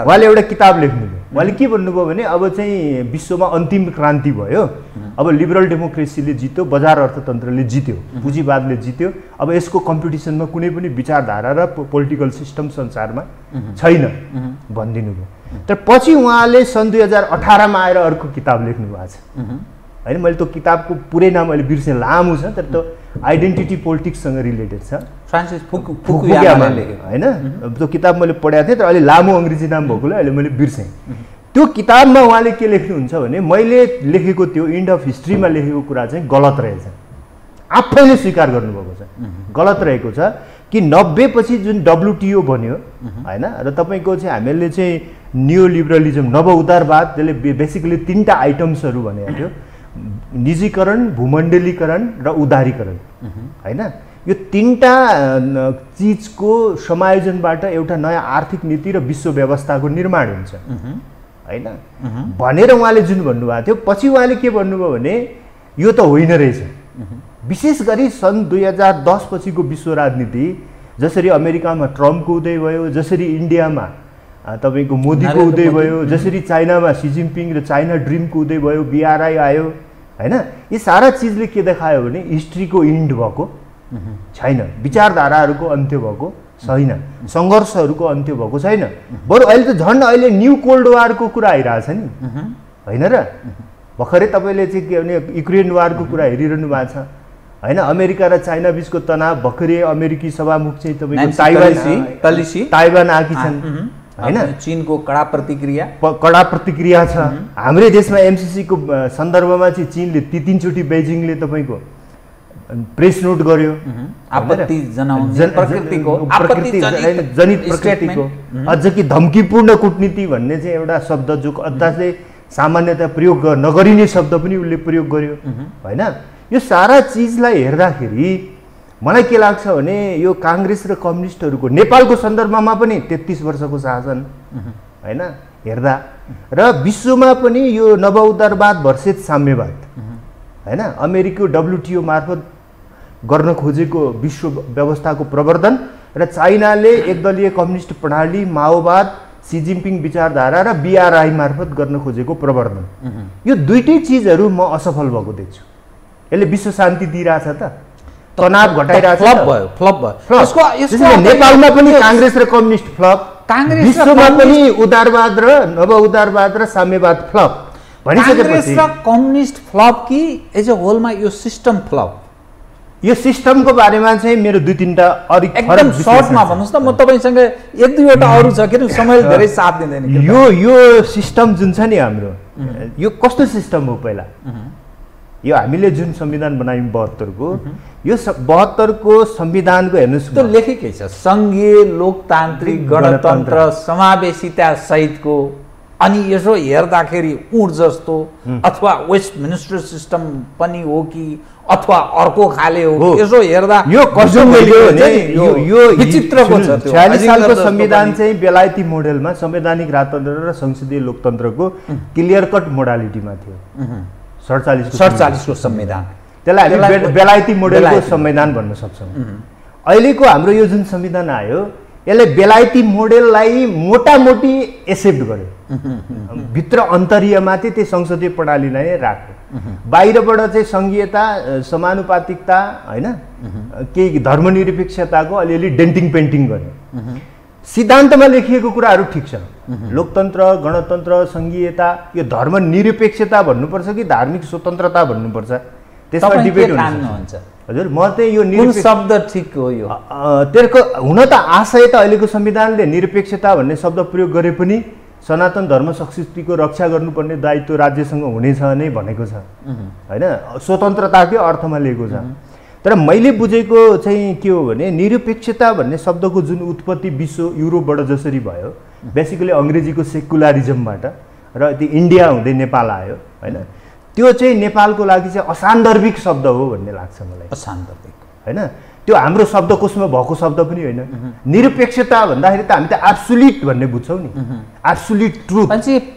उहाँले एउटा किताब लेख्नुभयो उहाँले के भन्नुभयो भने अब चाहिँ विश्वमा अन्तिम क्रान्ति भयो। अब लिबरल डेमोक्रेसीले जित्यो बजार अर्थतन्त्रले जित्यो पुँजीवादले जित्यो। अब यसको कम्पिटिसनमा कुनै पनि विचारधारा र पोलिटिकल सिस्टम संसारमा छैन भनिदिनु भयो। तर पछि उहाँले सन् दुई हजार अठारमा आएर अर्को किताब लेख्नु भएको छ। होइन मैले त्यो किताबको पुरै नाम अहिले बिर्सेँ लामो छ तर त्यो आइडेन्टिटी पोलिटिक्ससँग रिलेटेड छ। फ्रान्सिस फुकुयामा होइन? त्यो किताब मैले पढाएको थिएँ तर अहिले लामो अङ्ग्रेजी नाम भएकोले अहिले मैले बिर्सेँ। त्यो किताबमा उहाँले के लेख्नुहुन्छ भने मैले लेखेको त्यो इन्ड अफ हिस्ट्रीमा लेखेको कुरा चाहिँ गलत रहेछ। आफैले स्वीकार गर्नुभएको छ। गलत रहेको छ कि नब्बे पछि जुन डब्लुटिओ बन्यो होइन? र तपाईँको चाहिँ हामीले चाहिँ न्यु लिबरलिजम नव उदारवाद त्यसले बेसिकली तिनवटा आइटम्सहरू भनेको थियो। निजीकरण भूमण्डलीकरण र उदारीकरण। होइन? यो तिनवटा चिजको समायोजनबाट एउटा नयाँ आर्थिक नीति र विश्व व्यवस्थाको निर्माण हुन्छ। होइन? भनेर उहाँले जुन भन्नुभएको थियो पछि उहाँले के भन्नुभयो भने यो त होइन रहेछ। विशेष गरी सन् दुई हजार दस पछिको विश्व राजनीति जसरी अमेरिकामा ट्रम्पको उदय भयो जसरी इन्डियामा तपाईँको मोदीको उदय भयो जसरी चाइनामा सी जिनपिङ र चाइना ड्रिमको उदय भयो बिआरआई आयो। होइन? यी सारा चिजले के देखायो भने हिस्ट्रीको इन्ड भएको छैन। विचारधाराहरूको अन्त्य भएको छैन। सङ्घर्षहरूको अन्त्य भएको छैन। बरु अहिले त झन् अहिले न्यू कोल्ड वारको कुरा आइरहेछ नि। होइन र? भर्खरै तपाईँले चाहिँ के भने युक्रेन वारको कुरा हेरिरहनु भएको छ। होइन? अमेरिका र चाइना बिचको तनाव भर्खरै अमेरिकी सभामुख चाहिँ तपाईँको ताइवान। ताइवान आएकी छन्। होइन? चिनको कडा प्रतिक्रिया। कडा प्रतिक्रिया छ। हाम्रै देशमा एमसिसीको सन्दर्भमा चाहिँ चिनले ती तिनचोटि बेजिङले तपाईँको प्रेस नोट गर्यो। आपत्ति प्रकृतिको जनित प्रकृतिको। अझ कि धम्कीपूर्ण कुटनीति भन्ने चाहिँ एउटा शब्द जो अर्थात् सामान्यतया प्रयोग नगरिने शब्द पनि उसले प्रयोग गर्यो। होइन? यो सारा चिजलाई हेर्दाखेरि मलाई के लाग्छ भने यो काङ्ग्रेस र कम्युनिस्टहरूको नेपालको सन्दर्भमा पनि तेत्तिस वर्षको शासन होइन? हेर्दा। र विश्वमा पनि यो नवउदारवाद भर्सेस साम्यवाद होइन? अमेरिकी डब्लुटिओ मार्फत गर्न खोजेको विश्व व्यवस्थाको प्रवर्धन र चाइनाले एकदलीय कम्युनिस्ट प्रणाली माओवाद सी जिनपिङ विचारधारा र बिआरआई मार्फत गर्न खोजेको प्रवर्धन। यो दुइटै चिजहरू म असफल भएको देख्छु। यसले विश्व शान्ति दिइरहेछ त। तनाव घटाइरहेछ फ्लप त? भयो फ्लप भयो। यसको यसको नेपालमा पनि काङ्ग्रेस र कम्युनिस्ट फ्लप काङ्ग्रेस विश्वमा पनि उदारवाद र नव उदारवाद र साम्यवाद फ्लप भनिसकेपछि र कम्युनिस्ट फ्लप कि एज अ होलमा यो सिस्टम फ्लप यो सिस्टमको बारेमा चाहिँ मेरो दुई तिनवटा फरक एकदम सर्टमा। भन्नुहोस् न म तपाईँसँग एक दुईवटा अरू छ किन समय धेरै साथ दिँदैन यो यो सिस्टम जुन छ नि हाम्रो यो कस्तो सिस्टम हो पहिला? यो हामीले जुन संविधान बनायौँ बहत्तरको यो बहत्तरको संविधानको हेर्नुहोस् त्यो लेखेकै छ। सङ्घीय लोकतान्त्रिक गणतन्त्र। समावेशिता सहितको अनि यसो हेर्दाखेरि उँट जस्तो अथवा वेस्ट मिनिस्टर सिस्टम पनि हो कि अथवा अर्को खाले हो यसो हेर्दा यो यो यो विचित्रको छ छयालिस सालको संविधान। चाहिँ बेलायती मोडेलमा संवैधानिक राजतन्त्र र संसदीय लोकतन्त्रको क्लियर कट मोडालिटीमा थियो। सडचालिसको संविधान। त्यसलाई बेलायती मोडेलको। संविधान भन्न सक्छौँ। अहिलेको हाम्रो यो जुन संविधान आयो यसले बेलायती मोडेललाई मोटामोटी एक्सेप्ट गर्यो। भित्र अन्तरियमा चाहिँ त्यो संसदीय प्रणालीलाई नै राख्यो बाहिरबाट चाहिँ सङ्घीयता समानुपातिकता होइन केही धर्मनिरपेक्षताको अलिअलि डेन्टिङ पेन्टिङ गर्यो। सिद्धान्तमा लेखिएको कुराहरू ठिक छ लोकतन्त्र गणतन्त्र सङ्घीयता यो धर्मनिरपेक्षता भन्नुपर्छ कि धार्मिक स्वतन्त्रता भन्नुपर्छ? त्यसमा डिबेट हुन्छ हजुर म चाहिँ यो शब्द ठिक हो यो? त्यसको हुन त आशय त अहिलेको संविधानले निरपेक्षता भन्ने शब्द प्रयोग गरे पनि सनातन धर्म संस्कृतिको रक्षा गर्नुपर्ने दायित्व राज्यसँग हुनेछ नै भनेको छ। होइन? स्वतन्त्रताकै अर्थमा लिएको छ। तर मैले बुझेको चाहिँ के हो भने निरपेक्षता भन्ने शब्दको जुन उत्पत्ति विश्व युरोपबाट जसरी भयो बेसिकली अङ्ग्रेजीको सेकुलरिजमबाट र त्यो इन्डिया हुँदै नेपाल आयो होइन? त्यो चाहिँ नेपालको लागि चाहिँ असान्दर्भिक शब्द हो भन्ने लाग्छ मलाई। अशान्ततिक होइन? त्यो हाम्रो शब्दकोशमा भएको शब्द पनि होइन। निरपेक्षता भन्दाखेरि त हामी त एब्सुलिट भन्ने बुझ्छौँ नि। एब्सुलिट ट्रुथ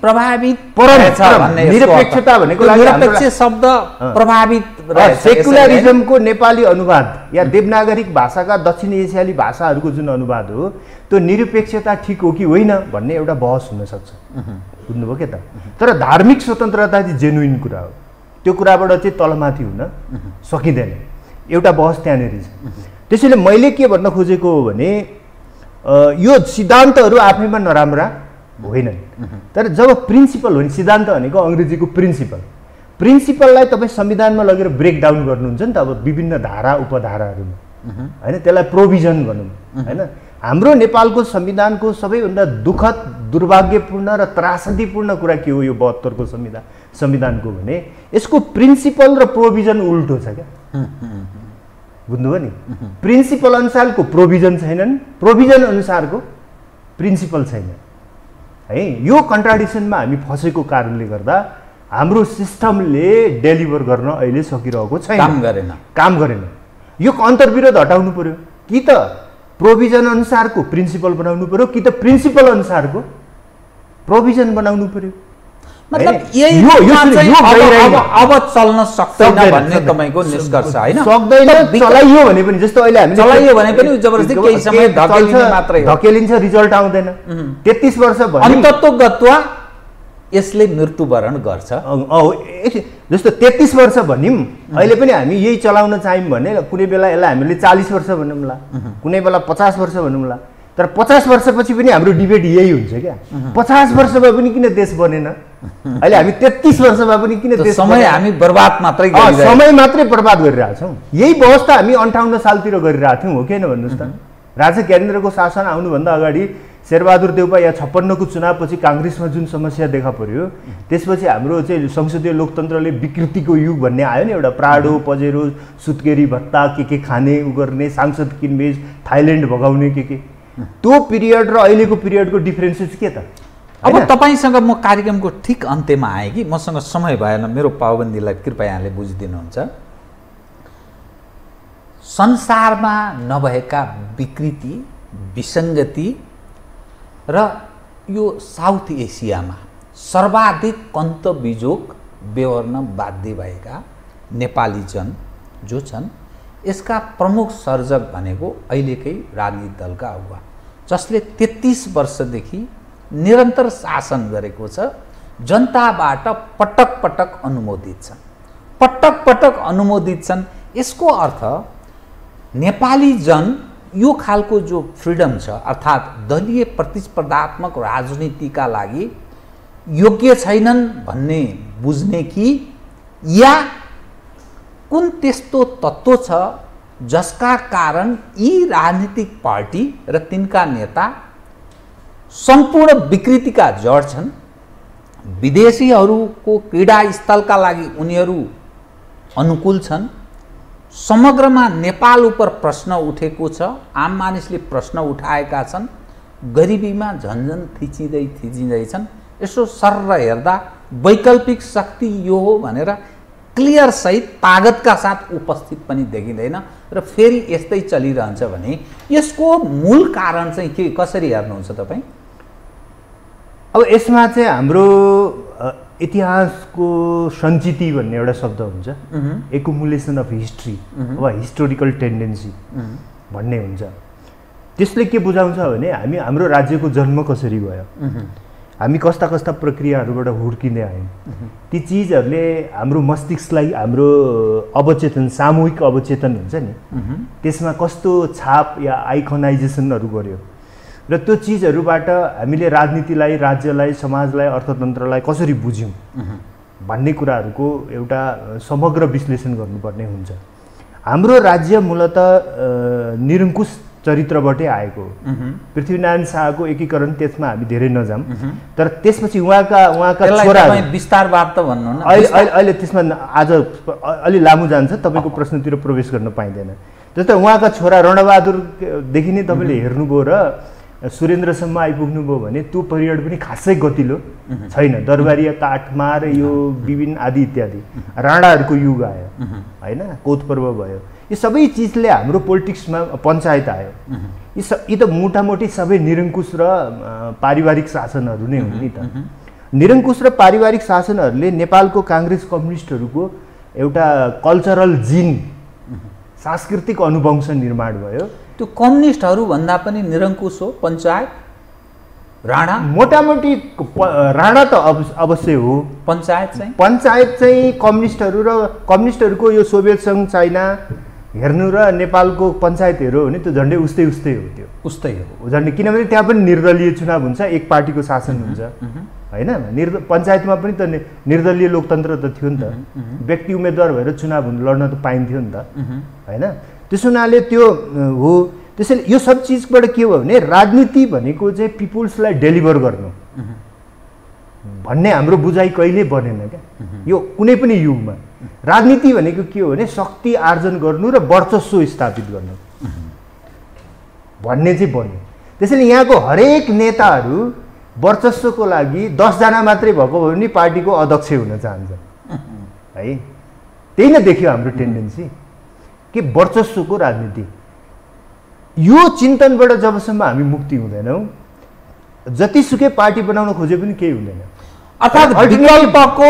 प्रभावित निरपेक्षता। भनेको निरपेक्ष शब्द प्रभावित? सेकुलरिजमको नेपाली अनुवाद या देवनागरिक भाषाका दक्षिण एसियाली भाषाहरूको जुन अनुवाद हो त्यो निरपेक्षता ठिक हो कि होइन भन्ने एउटा बहस हुनसक्छ बुझ्नुभयो के त? तर धार्मिक स्वतन्त्रता चाहिँ जेन्युन कुरा हो। त्यो कुराबाट चाहिँ तलमाथि हुन सकिँदैन। एउटा बहस त्यहाँनिर छ। त्यसैले मैले के भन्न खोजेको हो भने यो सिद्धान्तहरू आफैमा नराम्रा होइनन् तर जब प्रिन्सिपल हो नि सिद्धान्त भनेको अङ्ग्रेजीको प्रिन्सिपल। प्रिन्सिपललाई तपाईँ संविधानमा लगेर ब्रेकडाउन गर्नुहुन्छ नि त अब विभिन्न धारा उपधाराहरूमा। होइन त्यसलाई प्रोभिजन भनौँ। होइन हाम्रो नेपालको संविधानको सबैभन्दा दुःखद दुर्भाग्यपूर्ण र त्रासदीपूर्ण कुरा के हो यो बहत्तरको संविधान संविधानको भने यसको प्रिन्सिपल र प्रोभिजन उल्टो छ क्या। बुझ्नुभयो नि? प्रिन्सिपल अनुसारको प्रोभिजन छैनन्। प्रोभिजन अनुसारको प्रिन्सिपल छैन। है यो कन्ट्राडिक्सनमा हामी फसेको कारणले गर्दा हाम्रो सिस्टमले डेलिभर गर्न अहिले सकिरहेको छैन। काम गरेन। काम गरेन। यो अन्तर्विरोध हटाउनु पर्यो। कि त प्रोभिजन अनुसारको प्रिन्सिपल बनाउनु पर्यो कि त प्रिन्सिपल अनुसारको प्रोभिजन बनाउनु पर्यो। मतलब? यही यो- अब-। अब चल्न सक्दैन भन्ने। तपाईँको निष्कर्ष होइन चलाइयो भने पनि जस्तो अहिले हामीले चलाइयो भने पनि जबरजस्ती केही समय के- धकेलिने चल्छ, मात्रै हो। धकेलिन्छ रिजल्ट आउँदैन तेत्तिस वर्ष अन्तत्वगत्वा यसले मृत्युवरण गर्छ जस्तो तेत्तिस वर्ष भनिम् अहिले पनि हामी यही चलाउन चाह्यौँ भने कुनै बेला यसलाई हामीले चालिस वर्ष भनौँला कुनै बेला पचास वर्ष भनौँला तर पचास वर्षपछि पनि हाम्रो डिबेट यही हुन्छ क्या। पचास वर्षमा पनि किन देश बनेन? अहिले हामी तेत्तिस वर्षमा पनि किन देश समय? हामी बर्बाद मात्रै समय मात्रै बर्बाद गरिरहेछौँ। यही व्यवस्था हामी अन्ठाउन्न सालतिर गरिरहेको थियौँ हो कि होइन भन्नुहोस् त? राजा ज्ञानेन्द्रको शासन आउनुभन्दा अगाडि शेरबहादुर देउपा या छप्पन्नको चुनावपछि काङ्ग्रेसमा जुन समस्या देखा पर्यो त्यसपछि हाम्रो चाहिँ संसदीय लोकतन्त्रले विकृतिको युग भन्ने आयो नि एउटा प्राडो पजेरो सुत्केरी भत्ता के के खाने उ गर्ने सांसद किनबेच थाइल्यान्ड भगाउने के के। त्यो पिरियड र अहिलेको पिरियडको डिफ्रेन्सेस के त? अब? तपाईँसँग म कार्यक्रमको ठिक अन्त्यमा आएँ कि? मसँग समय भएन मेरो पाबन्दीलाई कृपया यहाँले बुझिदिनुहुन्छ। संसारमा नभएका विकृति विसङ्गति र यो साउथ एसियामा सर्वाधिक कन्त बिजोग बेहोर्न बाध्य भएका नेपाली जन जो छन् यसका प्रमुख सर्जक भनेको अहिलेकै राजनीतिक दलका अगुवा। जसले तेत्तिस वर्षदेखि निरन्तर शासन गरेको छ जनताबाट पटक पटक अनुमोदित छन्। पटक पटक अनुमोदित छन् यसको अर्थ नेपाली जन यो खालको जो फ्रिडम छ अर्थात् दलीय प्रतिस्पर्धात्मक राजनीतिका लागि योग्य छैनन् भन्ने बुझ्ने कि या कुन त्यस्तो तत्त्व छ जसका कारण यी राजनीतिक पार्टी र तिनका नेता सम्पूर्ण विकृतिका जड छन्। विदेशीहरूको क्रीडा स्थलका लागि उनीहरू अनुकूल छन्। समग्रमा नेपाल उप प्रश्न उठेको छ आम मानिसले प्रश्न उठाएका छन्। गरिबीमा झन्झन थिचिँदै थिचिँदैछन्। यसो सर्र हेर्दा वैकल्पिक शक्ति यो हो भनेर क्लियर सहित तागतका साथ उपस्थित पनि देखिँदैन र फेरि यस्तै चलिरहन्छ भने यसको मूल कारण चाहिँ के कसरी हेर्नुहुन्छ तपाईँ? अब यसमा चाहिँ हाम्रो इतिहासको सञ्चिति भन्ने एउटा शब्द हुन्छ। एकुमुलेसन अफ हिस्ट्री वा हिस्टोरिकल टेन्डेन्सी भन्ने हुन्छ। त्यसले के बुझाउँछ भने हामी हाम्रो राज्यको जन्म कसरी भयो? हामी कस्ता कस्ता प्रक्रियाहरूबाट हुर्किँदै आयौँ। ती चिजहरूले हाम्रो मस्तिष्कलाई हाम्रो अवचेतन सामूहिक अवचेतन हुन्छ नि त्यसमा कस्तो छाप या आइकनाइजेसनहरू गर्यो। र त्यो चिजहरूबाट हामीले राजनीतिलाई राज्यलाई समाजलाई अर्थतन्त्रलाई कसरी बुझ्यौँ भन्ने कुराहरूको एउटा समग्र विश्लेषण गर्नुपर्ने हुन्छ। हाम्रो राज्य मूलत निरङ्कुश चरित्रबाटै आएको हो। पृथ्वीनारायण शाहको एकीकरण त्यसमा हामी धेरै नजाऊँ तर त्यसपछि उहाँका उहाँका छोरा विस्तारवाद त भन्नु न। अहिले अहिले त्यसमा आज अलि लामो जान्छ तपाईँको प्रश्नतिर प्रवेश गर्न पाइँदैन। जस्तै उहाँका छोरा रणबहादुरदेखि नै तपाईँले हेर्नुभयो र सुरेन्द्रसम्म आइपुग्नुभयो भने त्यो पिरियड पनि खासै गतिलो छैन। दरबारिया काठमार यो विभिन्न आदि इत्यादि। राणाहरूको युग आयो। होइन? कोत पर्व भयो। यो सबै चिजले हाम्रो पोलिटिक्समा पञ्चायत आयो। यी स यी त मोटामोटी सबै निरङ्कुश र पारिवारिक शासनहरू नै हुन् नि त। निरङ्कुश र पारिवारिक शासनहरूले नेपालको काङ्ग्रेस कम्युनिस्टहरूको एउटा कल्चरल जिन सांस्कृतिक अनुवंश निर्माण भयो। त्यो कम्युनिस्टहरू भन्दा पनि निरङ्कुश हो पञ्चायत राणा? मोटामोटी राणा त अवश्य अवश्य हो। पञ्चायत चाहिँ? पञ्चायत चाहिँ कम्युनिस्टहरू र कम्युनिस्टहरूको यो सोभियत सङ्घ चाइना हेर्नु र नेपालको पञ्चायत हेऱ्यो भने त्यो झन्डै उस्तै उस्तै हो त्यो। उस्तै हो। झन्डै किनभने त्यहाँ पनि निर्दलीय चुनाव हुन्छ एक पार्टीको शासन हुन्छ। होइन? निर्द पञ्चायतमा पनि त निर्दलीय लोकतन्त्र त थियो नि त। व्यक्ति उम्मेदवार भएर चुनाव हुन लड्न त पाइन्थ्यो नि त। होइन? त्यस हुनाले त्यो हो। त्यसैले यो सब चिजबाट के हो भने राजनीति भनेको चाहिँ पिपुल्सलाई डेलिभर गर्नु। भन्ने हाम्रो बुझाइ कहिल्यै बनेन क्या। यो कुनै पनि युगमा। राजनीति भनेको के हो भने शक्ति आर्जन गर्नु र वर्चस्व स्थापित गर्नु। भन्ने चाहिँ बन्यो। त्यसैले यहाँको हरेक नेताहरू वर्चस्वको लागि दसजना मात्रै भएको भयो भने पार्टीको अध्यक्ष हुन चाहन्छ है? त्यही नै देखियो हाम्रो टेन्डेन्सी कि वर्चस्वको राजनीति। यो चिन्तनबाट जबसम्म हामी मुक्ति हुँदैनौँ जतिसुकै पार्टी बनाउन खोजे पनि केही हुँदैन। अर्थात् विकल्पको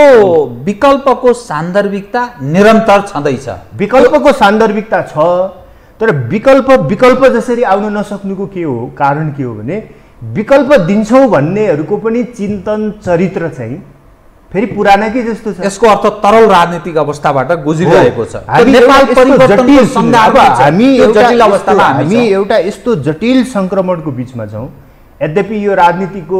विकल्पको सान्दर्भिकता निरन्तर छँदैछ। विकल्पको सान्दर्भिकता छ तर विकल्प विकल्प जसरी आउन नसक्नुको के हो कारण के हो भने विकल्प दिन्छौँ भन्नेहरूको पनि चिन्तन चरित्र चाहिँ फेरि पुरानाकै जस्तो छ। यसको अर्थ तरल राजनीतिक अवस्थाबाट गुज्रिरहेको छ। हामी। एउटा यस्तो जटिल सङ्क्रमणको बिचमा छौँ। यद्यपि यो राजनीतिको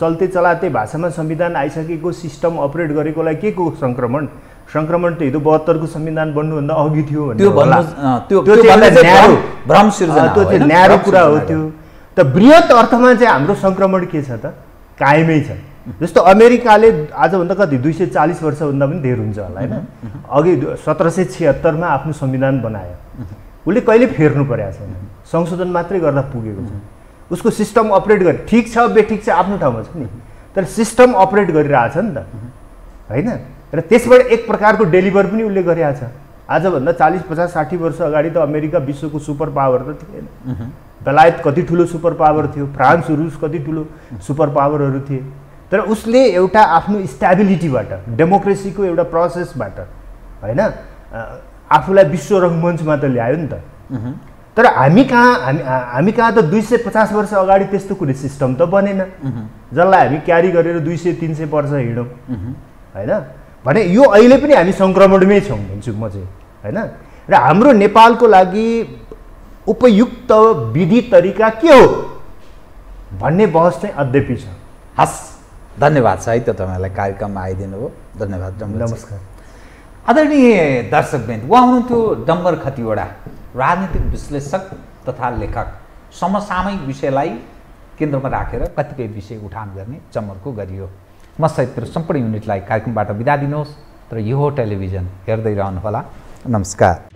चल्ते चलाते भाषामा संविधान आइसकेको सिस्टम अपरेट गरेकोलाई के को सङ्क्रमण? सङ्क्रमण त हिजो बहत्तरको संविधान बन्नुभन्दा अघि थियो भन्ने त्यो चाहिँ न्यारो कुरा हो त्यो। त बृहत अर्थमा चाहिँ हाम्रो सङ्क्रमण के छ त? कायमै छ। जस्तो अमेरिकाले आजभन्दा कति दुई सय चालिस वर्षभन्दा पनि धेर हुन्छ होला होइन? अघि सत्र सय छिहत्तरमा आफ्नो संविधान बनायो। उसले कहिले फेर्नु परेको छैन? संशोधन मात्रै गर्दा पुगेको छ। उसको सिस्टम अपरेट गरे ठिक छ बेठिक छ आफ्नो ठाउँमा छ नि। तर सिस्टम अपरेट गरिरहेछ नि त। होइन? र त्यसबाट एक प्रकारको डेलिभर पनि उसले गरिरहेछ। आजभन्दा चालिस पचास साठी वर्ष अगाडि त अमेरिका विश्वको सुपर पावर त थिएन। बेलायत कति ठुलो सुपर पावर थियो फ्रान्स रुस कति ठुलो सुपर पावरहरू थिए। तर उसले एउटा आफ्नो स्ट्याबिलिटीबाट डेमोक्रेसीको एउटा प्रोसेसबाट होइन? आफूलाई विश्व रङ्गमञ्चमा त ल्यायो नि त। तर हामी कहाँ हामी हा- हामी कहाँ त दुई सय पचास वर्ष अगाडि त्यस्तो कुनै सिस्टम त बनेन। जसलाई हामी क्यारी गरेर दुई सय तिन सय वर्ष हिँडौँ होइन? भने यो अहिले पनि हामी सङ्क्रमणमै छौँ भन्छु म चाहिँ। होइन? र हाम्रो नेपालको लागि उपयुक्त विधि तरिका के हो? भन्ने बहस चाहिँ अद्यपि छ। हस् धन्यवाद छ है त तपाईँलाई कार्यक्रममा आइदिनु भयो धन्यवाद नमस्कार। आदरणीय दर्शकवृन्द उहाँ हुनुहुन्थ्यो डम्बर खतिवडा। राजनीतिक विश्लेषक तथा लेखक समसामयिक विषयलाई केन्द्रमा राखेर कतिपय विषय उठान गर्ने जमर्को गरियो। म सहित सम्पूर्ण युनिटलाई कार्यक्रमबाट बिदा दिनुहोस् तर यो टेलिभिजन हेर्दै रहनुहोला। नमस्कार।